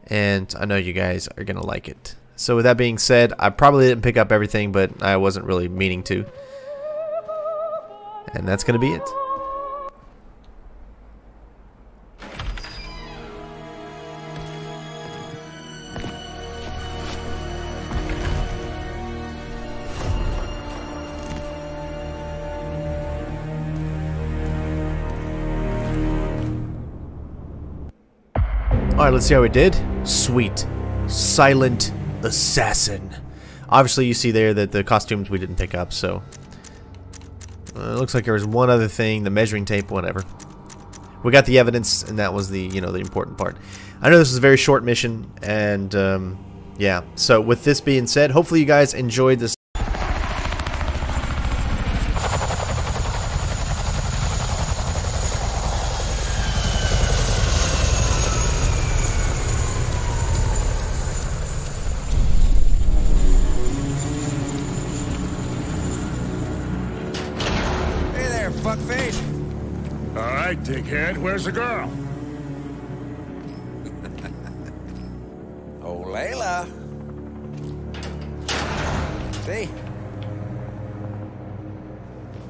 Speaker 8: And I know you guys are going to like it. So with that being said, I probably didn't pick up everything, but I wasn't really meaning to. And that's going to be it. Alright, let's see how we did. Sweet. Silent Assassin. Obviously, you see there that the costumes we didn't pick up, so... Uh, looks like there was one other thing, the measuring tape, whatever. We got the evidence, and that was the, you know, the important part. I know this is a very short mission, and, um, yeah. So, with this being said, hopefully you guys enjoyed this
Speaker 10: dickhead. Where's the girl?
Speaker 34: Oh, Layla. See?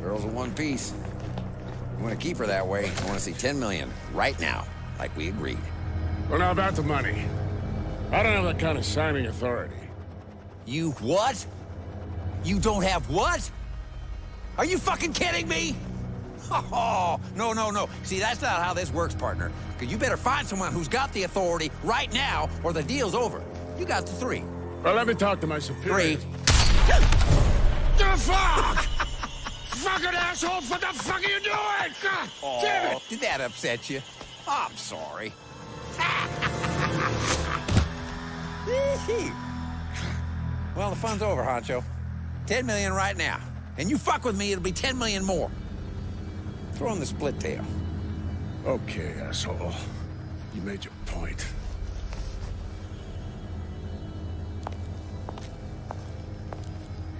Speaker 34: Girl's in one piece. You want to keep her that way, I want to see 10 million right now, like we agreed.
Speaker 10: Well, now about the money. I don't have that kind of signing authority.
Speaker 34: You what? You don't have what? Are you fucking kidding me? Oh, no, no, no. See, that's not how this works, partner. Because you better find someone who's got the authority right now, or the deal's over. You got the three.
Speaker 10: Well, let me talk to my superior.
Speaker 34: Three.
Speaker 10: The fuck? Fucking asshole! What the fuck are you doing? God damn
Speaker 34: Oh,
Speaker 10: it!
Speaker 34: did that upset you? I'm sorry. well, the fun's over, Honcho. Ten million right now. And you fuck with me, it'll be ten million more. Throw in the split tail.
Speaker 10: Okay, asshole. You made your point.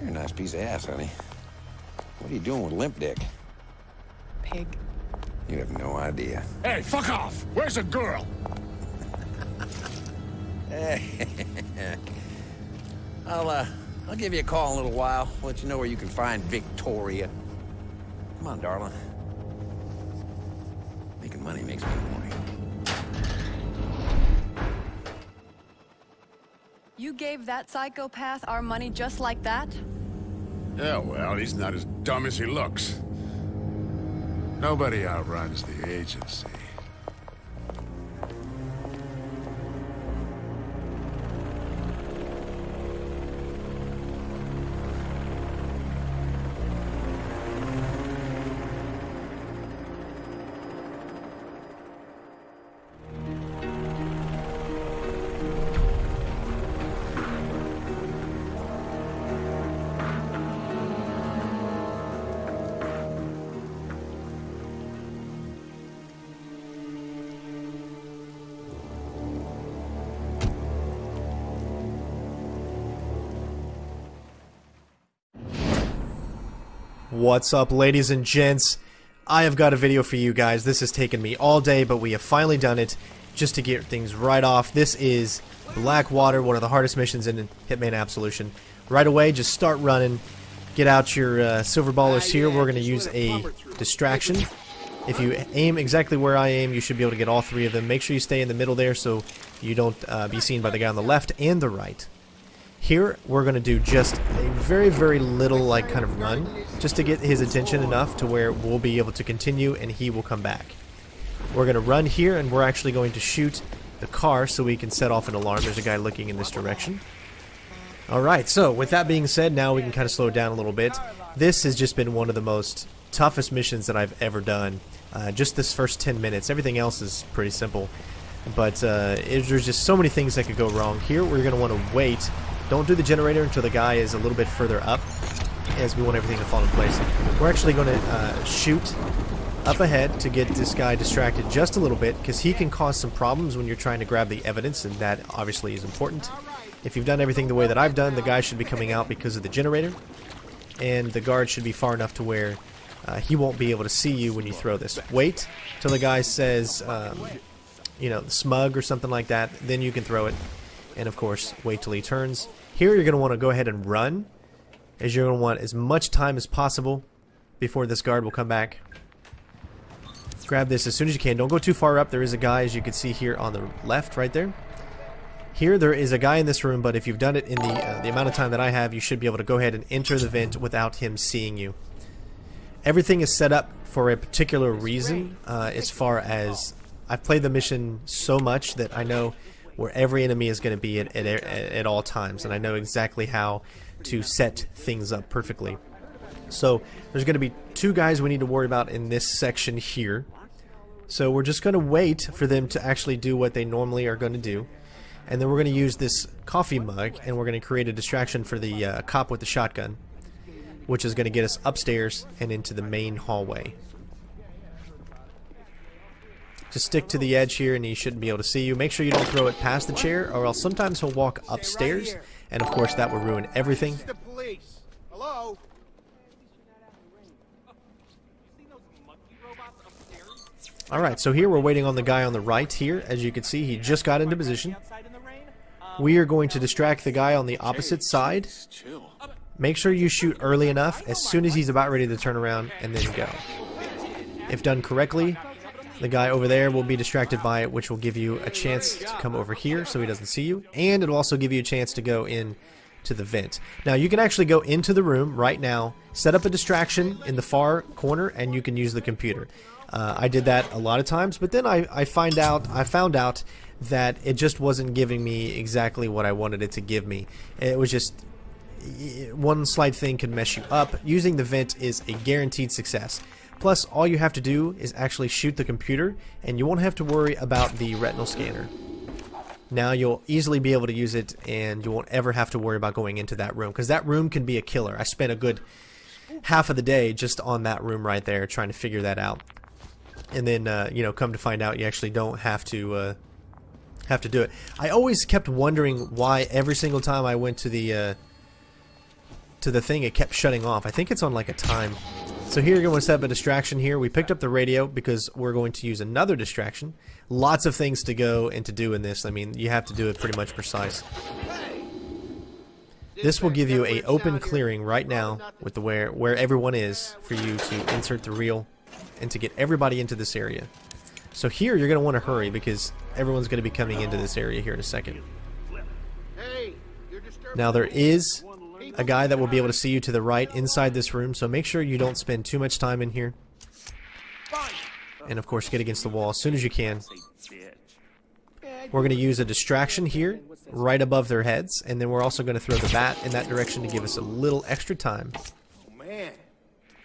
Speaker 34: You're a nice piece of ass, honey. What are you doing with Limp Dick?
Speaker 19: Pig.
Speaker 34: You have no idea.
Speaker 10: Hey, fuck off! Where's the girl? Hey.
Speaker 34: I'll, uh, I'll give you a call in a little while. Let you know where you can find Victoria. Come on, darling. Making money makes me horny.
Speaker 19: You gave that psychopath our money just like that?
Speaker 10: Yeah, well, he's not as dumb as he looks. Nobody outruns the agency.
Speaker 8: What's up, ladies and gents? I have got a video for you guys. This has taken me all day, but we have finally done it just to get things right off. This is Blackwater, one of the hardest missions in Hitman Absolution. Right away, just start running. Get out your uh, silver ballers here. We're going to use a distraction. If you aim exactly where I aim, you should be able to get all three of them. Make sure you stay in the middle there so you don't uh, be seen by the guy on the left and the right. Here, we're going to do just a very, very little, like, kind of run, just to get his attention enough to where we'll be able to continue and he will come back. We're going to run here, and we're actually going to shoot the car so we can set off an alarm. There's a guy looking in this direction. Alright, so with that being said, now we can kind of slow down a little bit. This has just been one of the most toughest missions that I've ever done. Uh, just this first 10 minutes. Everything else is pretty simple. But uh, it, there's just so many things that could go wrong. Here, we're going to want to wait don't do the generator until the guy is a little bit further up, as we want everything to fall in place. We're actually going to uh, shoot up ahead to get this guy distracted just a little bit, because he can cause some problems when you're trying to grab the evidence, and that obviously is important. If you've done everything the way that I've done, the guy should be coming out because of the generator, and the guard should be far enough to where uh, he won't be able to see you when you throw this. Wait till the guy says, um, you know, smug or something like that, then you can throw it and of course wait till he turns. Here you're going to want to go ahead and run as you're going to want as much time as possible before this guard will come back. Grab this as soon as you can. Don't go too far up. There is a guy as you can see here on the left right there. Here there is a guy in this room but if you've done it in the, uh, the amount of time that I have you should be able to go ahead and enter the vent without him seeing you. Everything is set up for a particular reason uh, as far as I've played the mission so much that I know where every enemy is going to be at, at, at, all times, and I know exactly how to set things up perfectly. So there's going to be two guys we need to worry about in this section here. So we're just going to wait for them to actually do what they normally are going to do. And then we're going to use this coffee mug, and we're going to create a distraction for the uh, cop with the shotgun, which is going to get us upstairs and into the main hallway. Just stick to the edge here and he shouldn't be able to see you. Make sure you don't throw it past the chair or else sometimes he'll walk upstairs and of course that will ruin everything.
Speaker 20: Hello?
Speaker 8: Alright, so here we're waiting on the guy on the right here. As you can see, he just got into position. We are going to distract the guy on the opposite side. Make sure you shoot early enough as soon as he's about ready to turn around and then go. If done correctly, the guy over there will be distracted by it, which will give you a chance to come over here so he doesn't see you, and it'll also give you a chance to go in to the vent. Now, you can actually go into the room right now, set up a distraction in the far corner, and you can use the computer. Uh, I did that a lot of times, but then I, I find out I found out that it just wasn't giving me exactly what I wanted it to give me. It was just one slight thing could mess you up. Using the vent is a guaranteed success. Plus, all you have to do is actually shoot the computer, and you won't have to worry about the retinal scanner. Now you'll easily be able to use it, and you won't ever have to worry about going into that room, because that room can be a killer. I spent a good half of the day just on that room right there, trying to figure that out. And then, uh, you know, come to find out, you actually don't have to uh, have to do it. I always kept wondering why every single time I went to the uh, to the thing, it kept shutting off. I think it's on like a time so here you're going to set up a distraction here. We picked up the radio because we're going to use another distraction. Lots of things to go and to do in this. I mean, you have to do it pretty much precise. This will give you a open clearing right now with the where where everyone is for you to insert the reel and to get everybody into this area. So here you're going to want to hurry because everyone's going to be coming into this area here in a second. Now there is a guy that will be able to see you to the right inside this room, so make sure you don't spend too much time in here. And of course, get against the wall as soon as you can. We're going to use a distraction here, right above their heads, and then we're also going to throw the bat in that direction to give us a little extra time.
Speaker 20: Oh man,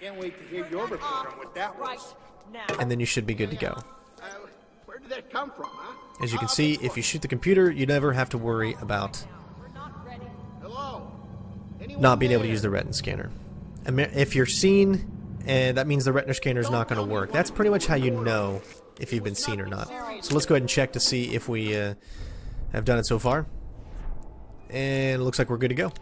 Speaker 20: can't wait to hear your report on what that was.
Speaker 8: And then you should be good to go. As you can see, if you shoot the computer, you never have to worry about not being able to use the retina scanner. If you're seen, and that means the retina scanner is not going to work. That's pretty much how you know if you've been seen or not. So let's go ahead and check to see if we uh, have done it so far. And it looks like we're good to go.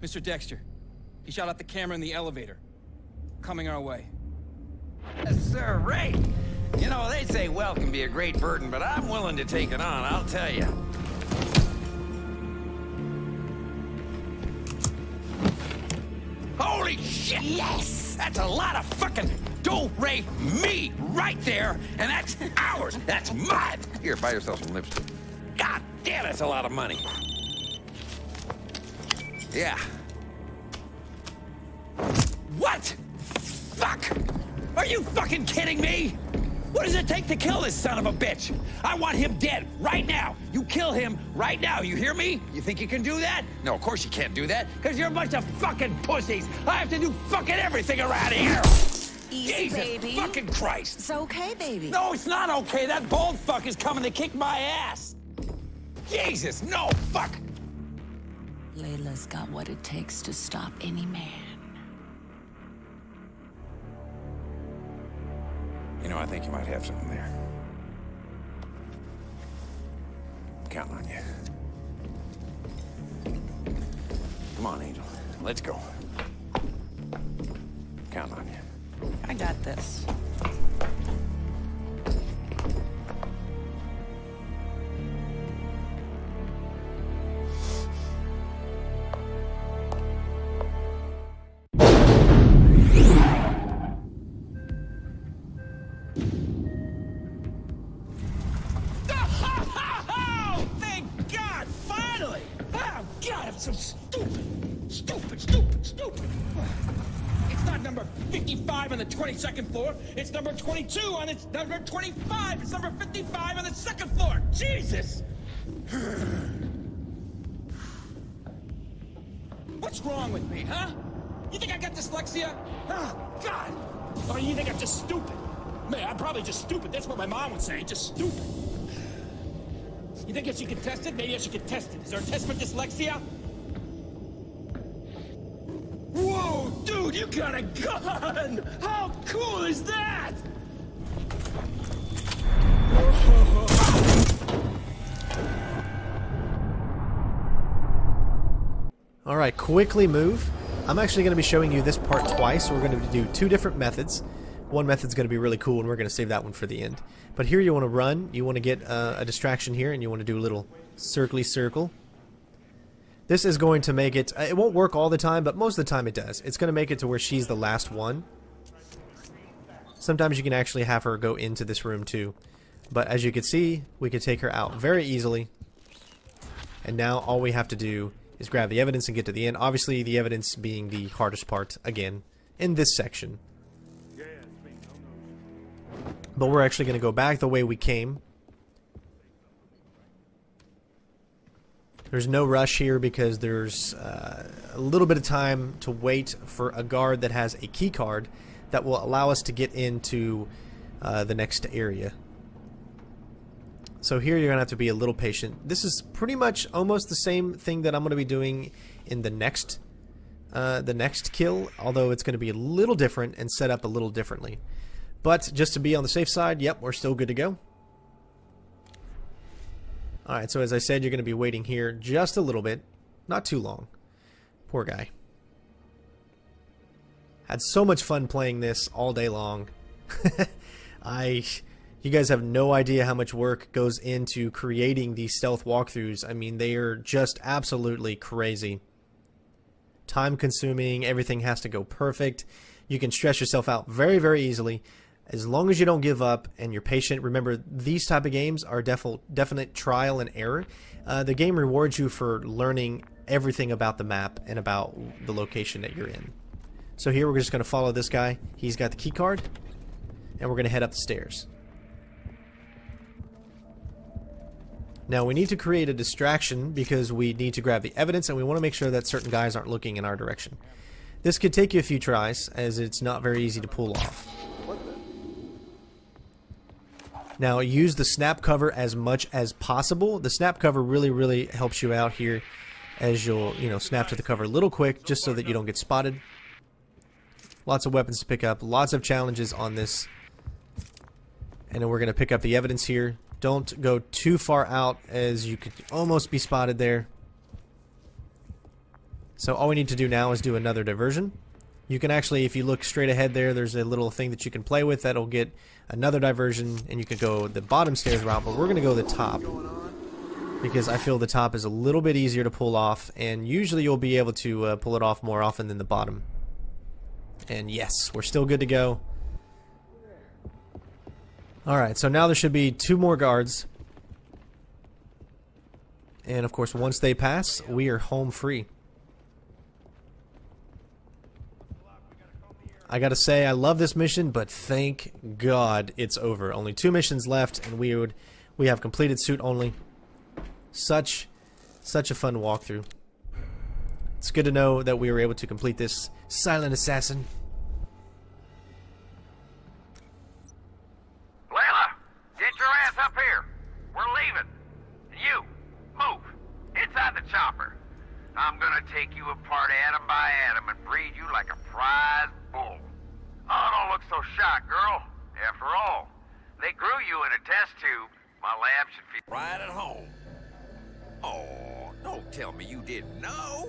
Speaker 7: Mr. Dexter, he shot out the camera in the elevator. Coming our way.
Speaker 34: Yes, sir, Ray. You know, they say wealth can be a great burden, but I'm willing to take it on, I'll tell you. Holy shit! Yes! That's a lot of fucking do-re me right there, and that's ours! That's mine! Here, buy yourself some lipstick. God damn, that's a lot of money. Yeah. Are you fucking kidding me? What does it take to kill this son of a bitch? I want him dead, right now. You kill him right now, you hear me? You think you can do that? No, of course you can't do that, because you're a bunch of fucking pussies. I have to do fucking everything around here.
Speaker 38: Easy,
Speaker 34: Jesus
Speaker 38: baby.
Speaker 34: fucking Christ.
Speaker 38: It's okay, baby.
Speaker 34: No, it's not okay. That bald fuck is coming to kick my ass. Jesus, no, fuck.
Speaker 38: Layla's got what it takes to stop any man.
Speaker 34: Know, I think you might have something there. I'm Counting on you. Come on, Angel. Let's go. Counting on you.
Speaker 38: I got this.
Speaker 7: 22 on it's number 25. It's number 55 on the second floor. Jesus! What's wrong with me, huh? You think I got dyslexia? Oh, God! Or you think I'm just stupid? Man, I'm probably just stupid. That's what my mom would say. Just stupid. You think if she could test it, Maybe I should get tested. Is there a test for dyslexia? Whoa, dude, you got a gun! How cool is that?
Speaker 8: Alright, quickly move. I'm actually going to be showing you this part twice. We're going to do two different methods. One method's going to be really cool, and we're going to save that one for the end. But here you want to run, you want to get uh, a distraction here, and you want to do a little circly circle. This is going to make it... uh, It won't work all the time, but most of the time it does. It's going to make it to where she's the last one. Sometimes you can actually have her go into this room too. But as you can see, we can take her out very easily. And now all we have to do is grab the evidence and get to the end. Obviously, the evidence being the hardest part, again, in this section. But we're actually going to go back the way we came. There's no rush here because there's uh, a little bit of time to wait for a guard that has a key card that will allow us to get into uh, the next area. So here you're going to have to be a little patient. This is pretty much almost the same thing that I'm going to be doing in the next uh, the next kill, although it's going to be a little different and set up a little differently. But just to be on the safe side, yep, we're still good to go. Alright, so as I said, you're going to be waiting here just a little bit. Not too long. Poor guy. Had so much fun playing this all day long. I... You guys have no idea how much work goes into creating these stealth walkthroughs. I mean, they are just absolutely crazy. Time consuming, everything has to go perfect. You can stress yourself out very, very easily as long as you don't give up and you're patient. Remember, these type of games are defi definite trial and error. Uh, the game rewards you for learning everything about the map and about the location that you're in. So here we're just going to follow this guy. He's got the key card, and we're going to head up the stairs. Now we need to create a distraction because we need to grab the evidence and we want to make sure that certain guys aren't looking in our direction. This could take you a few tries as it's not very easy to pull off. Now use the snap cover as much as possible. The snap cover really, really helps you out here as you'll, you know, snap to the cover a little quick just so that you don't get spotted. Lots of weapons to pick up, lots of challenges on this. And then we're going to pick up the evidence here. Don't go too far out as you could almost be spotted there. So all we need to do now is do another diversion. You can actually, if you look straight ahead there, there's a little thing that you can play with that'll get another diversion, and you can go the bottom stairs route, but we're going to go the top. Because I feel the top is a little bit easier to pull off, and usually you'll be able to uh, pull it off more often than the bottom. And yes, we're still good to go. Alright, so now there should be two more guards. And of course, once they pass, we are home free. I gotta say, I love this mission, but thank God it's over. Only two missions left, and we would we have completed suit only. Such, such a fun walkthrough. It's good to know that we were able to complete this silent assassin.
Speaker 39: Layla, get your ass up here. We're leaving. You, move. Inside the chopper. I'm gonna take you apart atom by atom and breed you like a prize bull. Oh, don't look so shocked, girl. After all, they grew you in a test tube. My lab should feel
Speaker 34: right at home. Oh, don't tell me you didn't know.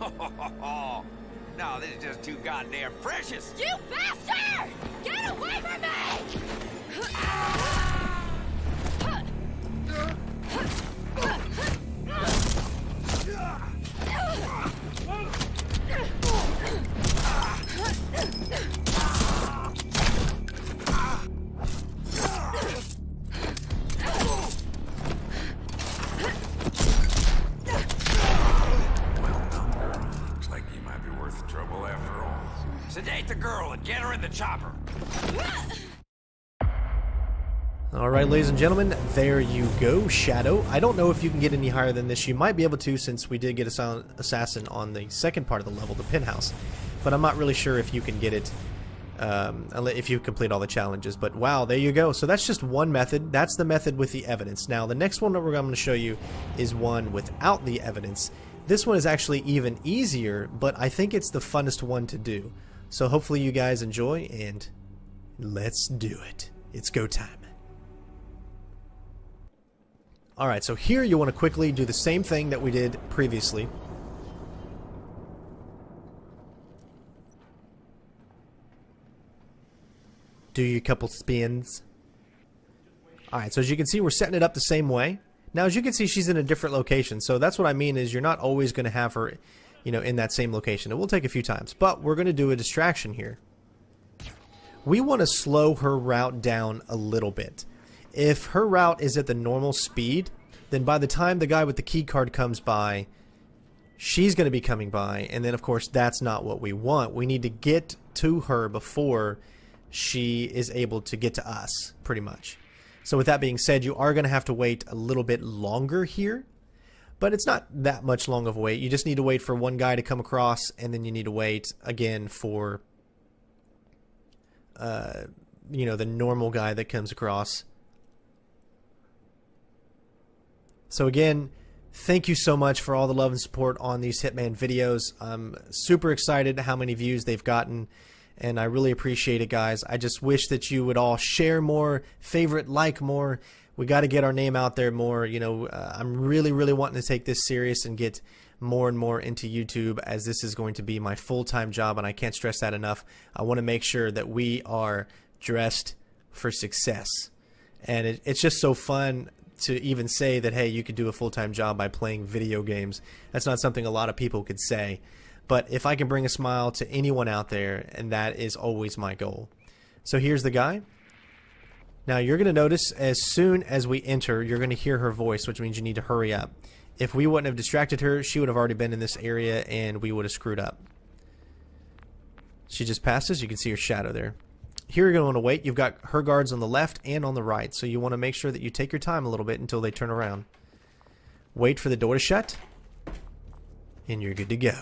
Speaker 34: no, this is just too goddamn precious.
Speaker 19: You bastard! Get away from me!
Speaker 34: Sedate the girl and get her in the chopper.
Speaker 8: Alright, ladies and gentlemen, there you go, Shadow. I don't know if you can get any higher than this. You might be able to since we did get a silent assassin on the second part of the level, the penthouse. But I'm not really sure if you can get it um, if you complete all the challenges. But wow, there you go. So that's just one method. That's the method with the evidence. Now, the next one that we're going to show you is one without the evidence. This one is actually even easier, but I think it's the funnest one to do. So hopefully you guys enjoy, and let's do it. It's go time. Alright, so here you want to quickly do the same thing that we did previously. Do your couple spins. Alright, so as you can see, we're setting it up the same way. Now, as you can see, she's in a different location, so that's what I mean is you're not always going to have her you know, in that same location. It will take a few times, but we're going to do a distraction here. We want to slow her route down a little bit. If her route is at the normal speed, then by the time the guy with the key card comes by, she's going to be coming by, and then of course that's not what we want. We need to get to her before she is able to get to us, pretty much. So with that being said, you are going to have to wait a little bit longer here but it's not that much long of a wait. You just need to wait for one guy to come across, and then you need to wait again for, uh, you know, the normal guy that comes across. So again, thank you so much for all the love and support on these Hitman videos. I'm super excited how many views they've gotten, and I really appreciate it, guys. I just wish that you would all share more, favorite, like more, we got to get our name out there more. You know, uh, I'm really, really wanting to take this serious and get more and more into YouTube as this is going to be my full time job, and I can't stress that enough. I want to make sure that we are dressed for success. And it, it's just so fun to even say that, hey, you could do a full time job by playing video games. That's not something a lot of people could say. But if I can bring a smile to anyone out there, and that is always my goal. So here's the guy. Now you're going to notice as soon as we enter, you're going to hear her voice, which means you need to hurry up. If we wouldn't have distracted her, she would have already been in this area and we would have screwed up. She just passed us. You can see her shadow there. Here you're going to want to wait. You've got her guards on the left and on the right, so you want to make sure that you take your time a little bit until they turn around. Wait for the door to shut, and you're good to go.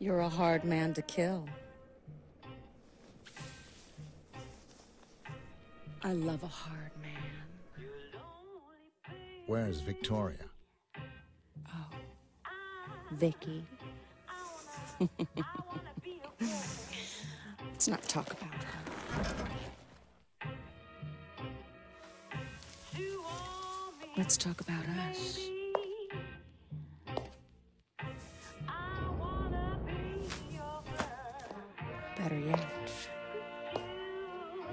Speaker 38: You're a hard man to kill. I love a hard.
Speaker 6: Where's Victoria?
Speaker 38: Oh, Vicky. Let's not talk about her. Let's talk about us. Better yet,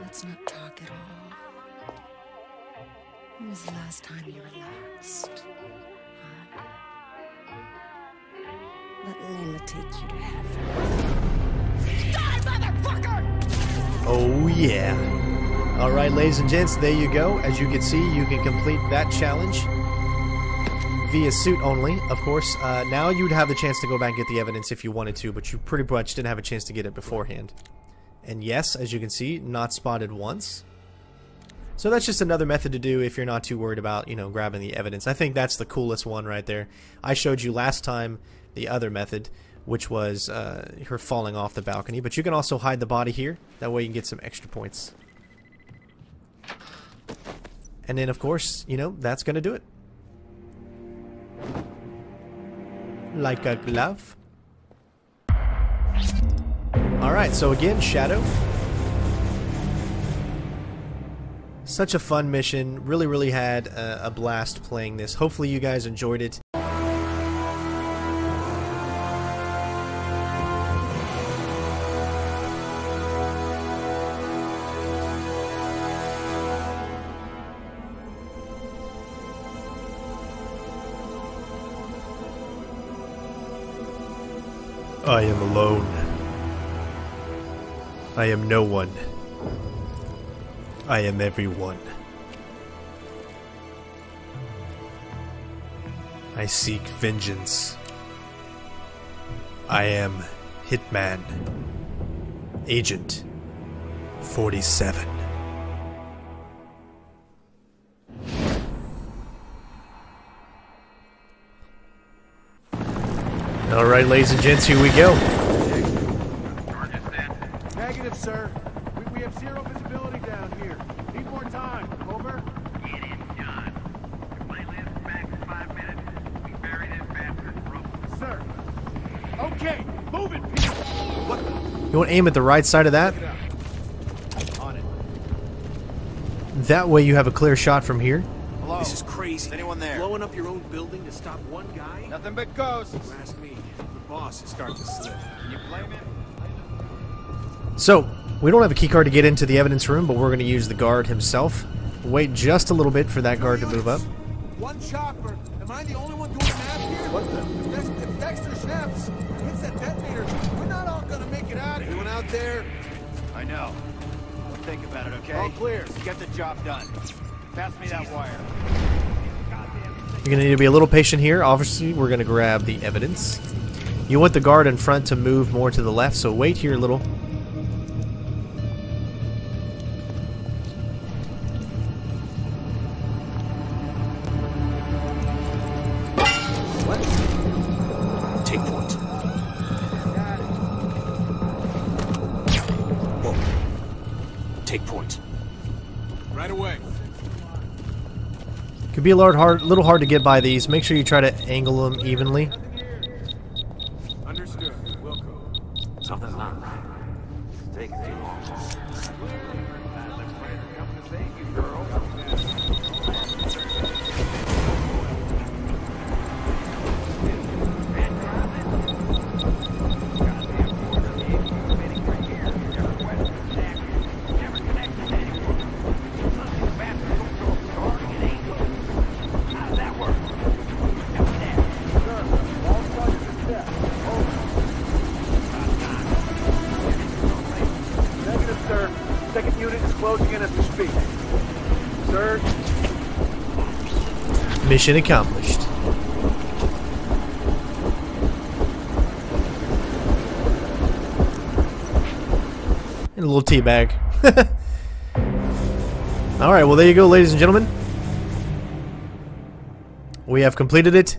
Speaker 38: let's not talk at all. When was the last time you relaxed? Huh? Let Layla take you to heaven. Die, motherfucker!
Speaker 8: Oh yeah. Alright ladies and gents, there you go. As you can see, you can complete that challenge via suit only, of course. Uh, now you'd have the chance to go back and get the evidence if you wanted to, but you pretty much didn't have a chance to get it beforehand. And yes, as you can see, not spotted once. So that's just another method to do if you're not too worried about, you know, grabbing the evidence. I think that's the coolest one right there. I showed you last time the other method, which was uh, her falling off the balcony, but you can also hide the body here. That way you can get some extra points. And then, of course, you know, that's going to do it. Like a glove. Alright, so again, Shadow. Such a fun mission. Really, really had a, a blast playing this. Hopefully you guys enjoyed it. I am alone. I am no one. I am everyone. I seek vengeance. I am Hitman. Agent 47. Alright, ladies and gents, here we go.
Speaker 18: Negative, sir. We, we have zero visibility down here. Need more time. Over.
Speaker 39: Get in, John. Your playlist back in five minutes. We bury this bastard rope.
Speaker 18: Sir. Okay, move it, Pete. What the?
Speaker 8: You want to aim at the right side of that? That way you have a clear shot from here.
Speaker 20: Hello? This is crazy.
Speaker 22: Is anyone there?
Speaker 20: Blowing up your own building to stop one guy?
Speaker 22: Nothing but ghosts.
Speaker 20: You ask me. The boss is starting to slip.
Speaker 22: Can you blame him?
Speaker 8: So, we don't have a keycard to get into the evidence room, but we're going to use the guard himself. Wait just a little bit for that guard to move up.
Speaker 18: One chopper. Am I the only one doing math here? What the? Out of here.
Speaker 22: Anyone out there? I know. Don't think about it, okay?
Speaker 18: All clear.
Speaker 22: Get the job done. Pass me that wire.
Speaker 8: You're going to need to be a little patient here. Obviously, we're going to grab the evidence. You want the guard in front to move more to the left, so wait here a little.
Speaker 18: Right away.
Speaker 8: Could be a little hard, little hard to get by these. Make sure you try to angle them evenly. Mission accomplished. And a little tea bag. Alright, well there you go, ladies and gentlemen. We have completed it.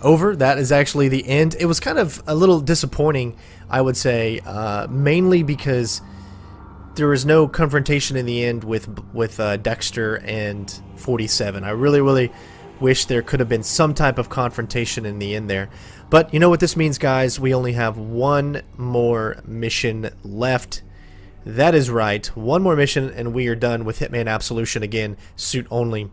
Speaker 8: Over. That is actually the end. It was kind of a little disappointing, I would say, uh, mainly because there was no confrontation in the end with with uh, Dexter and 47. I really, really wish there could have been some type of confrontation in the end there. But you know what this means, guys? We only have one more mission left. That is right. One more mission, and we are done with Hitman Absolution again, suit only.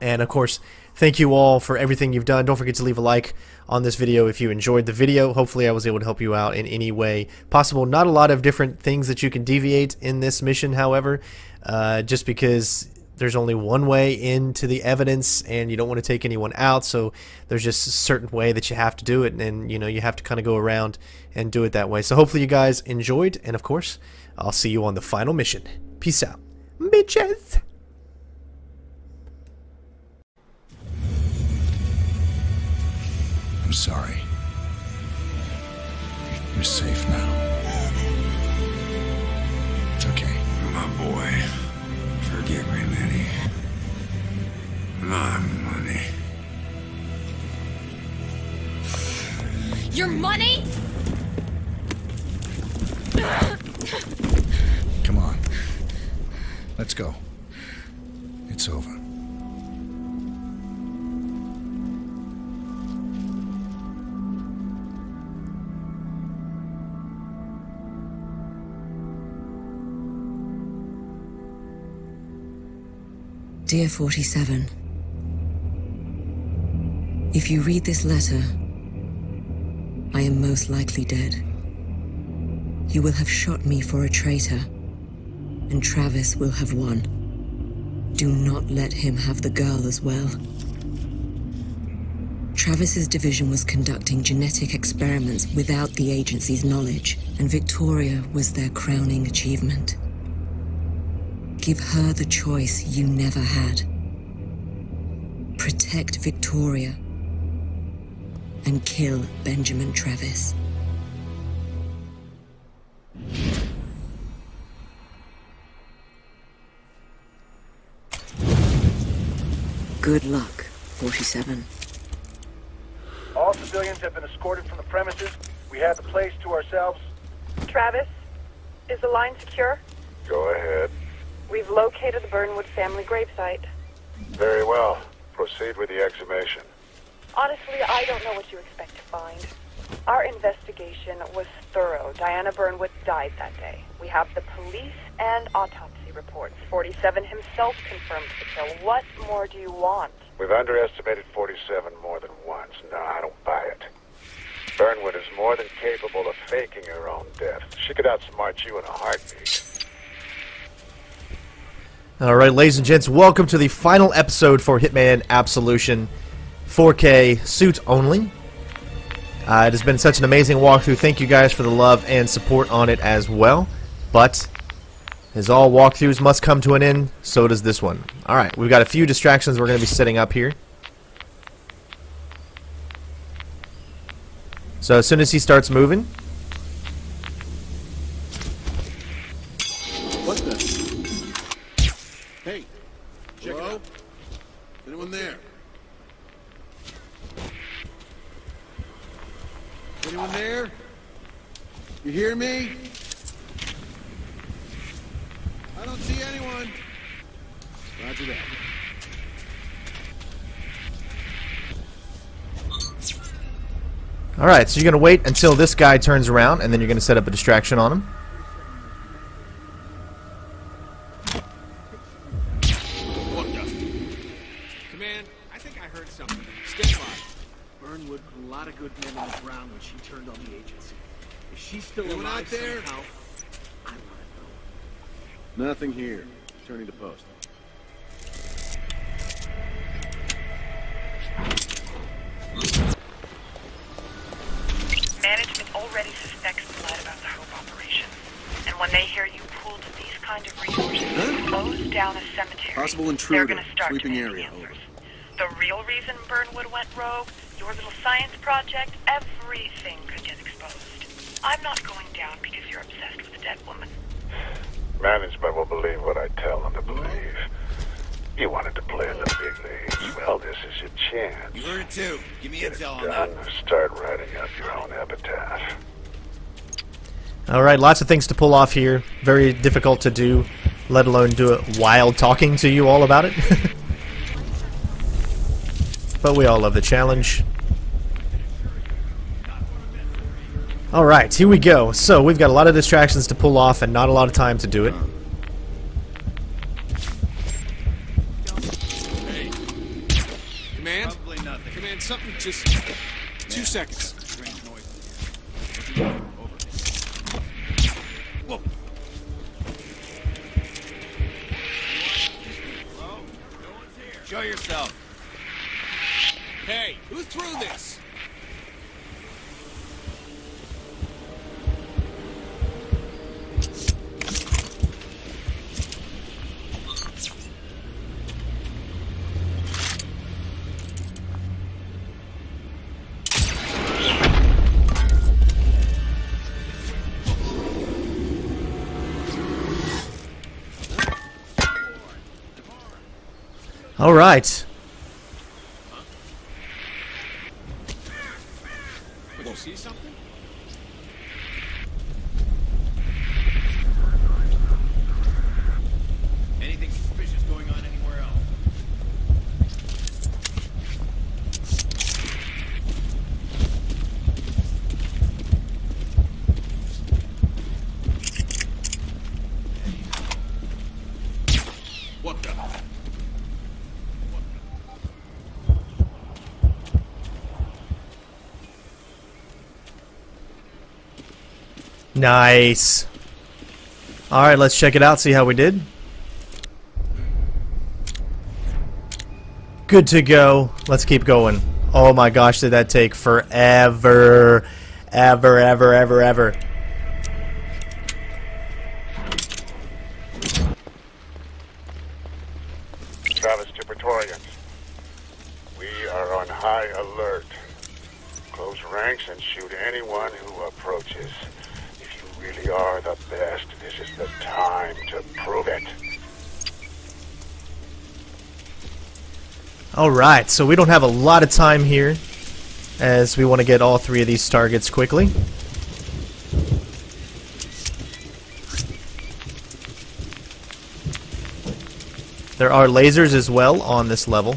Speaker 8: And of course, thank you all for everything you've done. Don't forget to leave a like on this video if you enjoyed the video. Hopefully I was able to help you out in any way possible. Not a lot of different things that you can deviate in this mission, however, uh, just because there's only one way into the evidence and you don't want to take anyone out so there's just a certain way that you have to do it and you know you have to kind of go around and do it that way so hopefully you guys enjoyed and of course I'll see you on the final mission peace out bitches
Speaker 6: I'm sorry. You're safe now. It's okay.
Speaker 26: My boy. Forgive me, Manny. My money.
Speaker 5: Your money?
Speaker 6: Come on. Let's go. It's over.
Speaker 40: Dear 47, If you read this letter, I am most likely dead. You will have shot me for a traitor, and Travis will have won. Do not let him have the girl as well. Travis's division was conducting genetic experiments without the agency's knowledge, and Victoria was their crowning achievement. Give her the choice you never had. Protect Victoria and kill Benjamin Travis. Good luck, 47.
Speaker 10: All civilians have been escorted from the premises. We have the place to ourselves.
Speaker 41: Travis, is the line secure?
Speaker 42: Go ahead.
Speaker 41: We've located the Burnwood family gravesite.
Speaker 42: Very well. Proceed with the exhumation.
Speaker 41: Honestly, I don't know what you expect to find. Our investigation was thorough. Diana Burnwood died that day. We have the police and autopsy reports. 47 himself confirmed the kill. What more do you want?
Speaker 42: We've underestimated 47 more than once. No, I don't buy it. Burnwood is more than capable of faking her own death. She could outsmart you in a heartbeat.
Speaker 8: All right, ladies and gents, welcome to the final episode for Hitman Absolution 4K suit only. Uh, it has been such an amazing walkthrough. Thank you guys for the love and support on it as well. But, as all walkthroughs must come to an end, so does this one. Alright, we've got a few distractions we're going to be setting up here. So as soon as he starts moving, Alright, so you're going to wait until this guy turns around, and then you're going to set up a distraction on him.
Speaker 41: Gonna start
Speaker 10: Sweeping
Speaker 41: demanding
Speaker 10: area. Over.
Speaker 41: The real reason Burnwood went rogue, your little science project, everything could get exposed. I'm not going down because you're obsessed with a dead woman.
Speaker 42: Management will believe what I tell them to believe. You wanted to play in the big leagues. Well, this is your chance.
Speaker 22: You heard it too. Give me intel on
Speaker 42: Done.
Speaker 22: that.
Speaker 42: Start writing up your own epitaph.
Speaker 8: Alright, lots of things to pull off here. Very difficult to do, let alone do it while talking to you all about it. but we all love the challenge. Alright, here we go. So, we've got a lot of distractions to pull off and not a lot of time to do it.
Speaker 20: Command?
Speaker 22: Probably nothing.
Speaker 20: Command, something just... Two seconds.
Speaker 22: Whoa. Show yourself.
Speaker 20: Who threw this?
Speaker 8: All right.
Speaker 20: Did you see something?
Speaker 22: Anything suspicious going on anywhere else?
Speaker 20: What the?
Speaker 8: Nice. All right, let's check it out. See how we did. Good to go. Let's keep going. Oh my gosh, did that take forever. Ever, ever, ever, ever.
Speaker 23: Prove it.
Speaker 8: Alright, so we don't have a lot of time here as we want to get all three of these targets quickly. There are lasers as well on this level.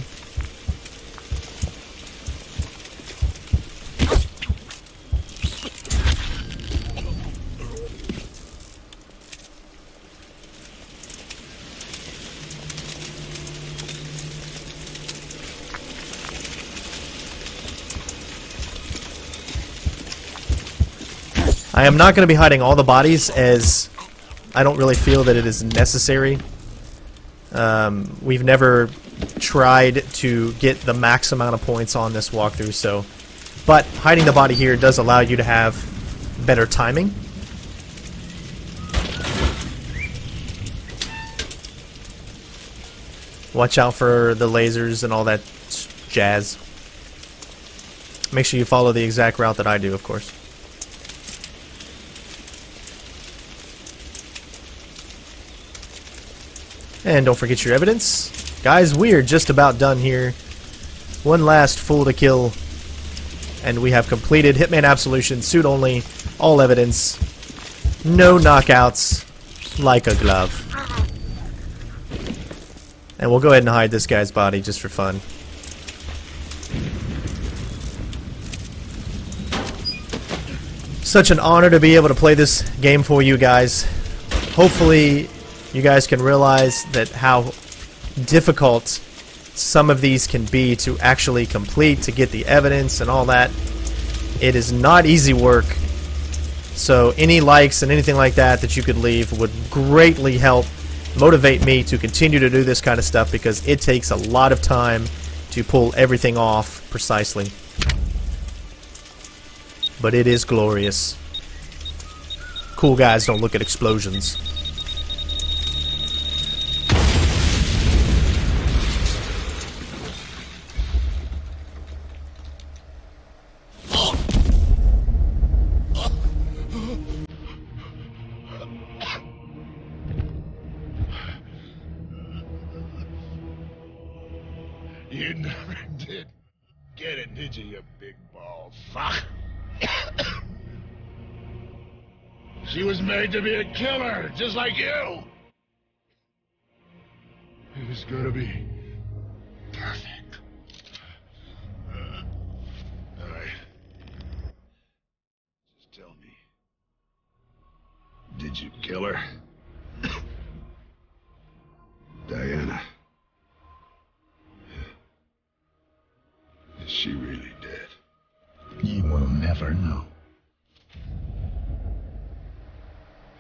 Speaker 8: I am not going to be hiding all the bodies as I don't really feel that it is necessary. Um, we've never tried to get the max amount of points on this walkthrough, so... But hiding the body here does allow you to have better timing. Watch out for the lasers and all that jazz. Make sure you follow the exact route that I do, of course. And don't forget your evidence. Guys, we are just about done here. One last fool to kill. And we have completed Hitman Absolution, suit only, all evidence. No knockouts, like a glove. And we'll go ahead and hide this guy's body just for fun. Such an honor to be able to play this game for you guys. Hopefully you guys can realize that how difficult some of these can be to actually complete, to get the evidence and all that. It is not easy work. So any likes and anything like that that you could leave would greatly help motivate me to continue to do this kind of stuff because it takes a lot of time to pull everything off precisely. But it is glorious. Cool guys don't look at explosions.
Speaker 23: She was made to be a killer, just like you. It was gonna be perfect. Uh, all right. Just tell me. Did you kill her? Diana.
Speaker 43: Is she really dead? You will never know.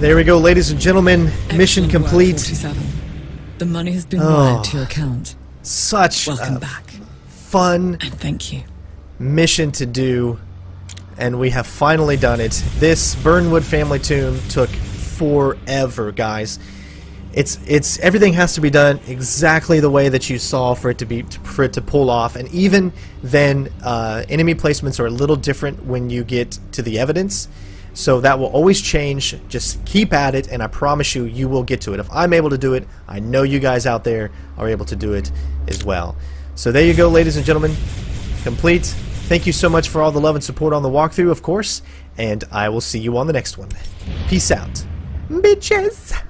Speaker 8: There we go, ladies and gentlemen. Mission
Speaker 40: Excellent work,
Speaker 8: complete.
Speaker 40: 47. The money has been
Speaker 8: Oh.
Speaker 40: wired to your account.
Speaker 8: Such
Speaker 40: Welcome back.
Speaker 8: fun
Speaker 40: And thank you.
Speaker 8: mission to do, and we have finally done it. This Burnwood family tomb took forever, guys. It's it's everything has to be done exactly the way that you saw for it to be for it to pull off, and even then, uh, enemy placements are a little different when you get to the evidence. So that will always change. Just keep at it, and I promise you, you will get to it. If I'm able to do it, I know you guys out there are able to do it as well. So there you go, ladies and gentlemen. Complete. Thank you so much for all the love and support on the walkthrough, of course, and I will see you on the next one. Peace out. Bitches!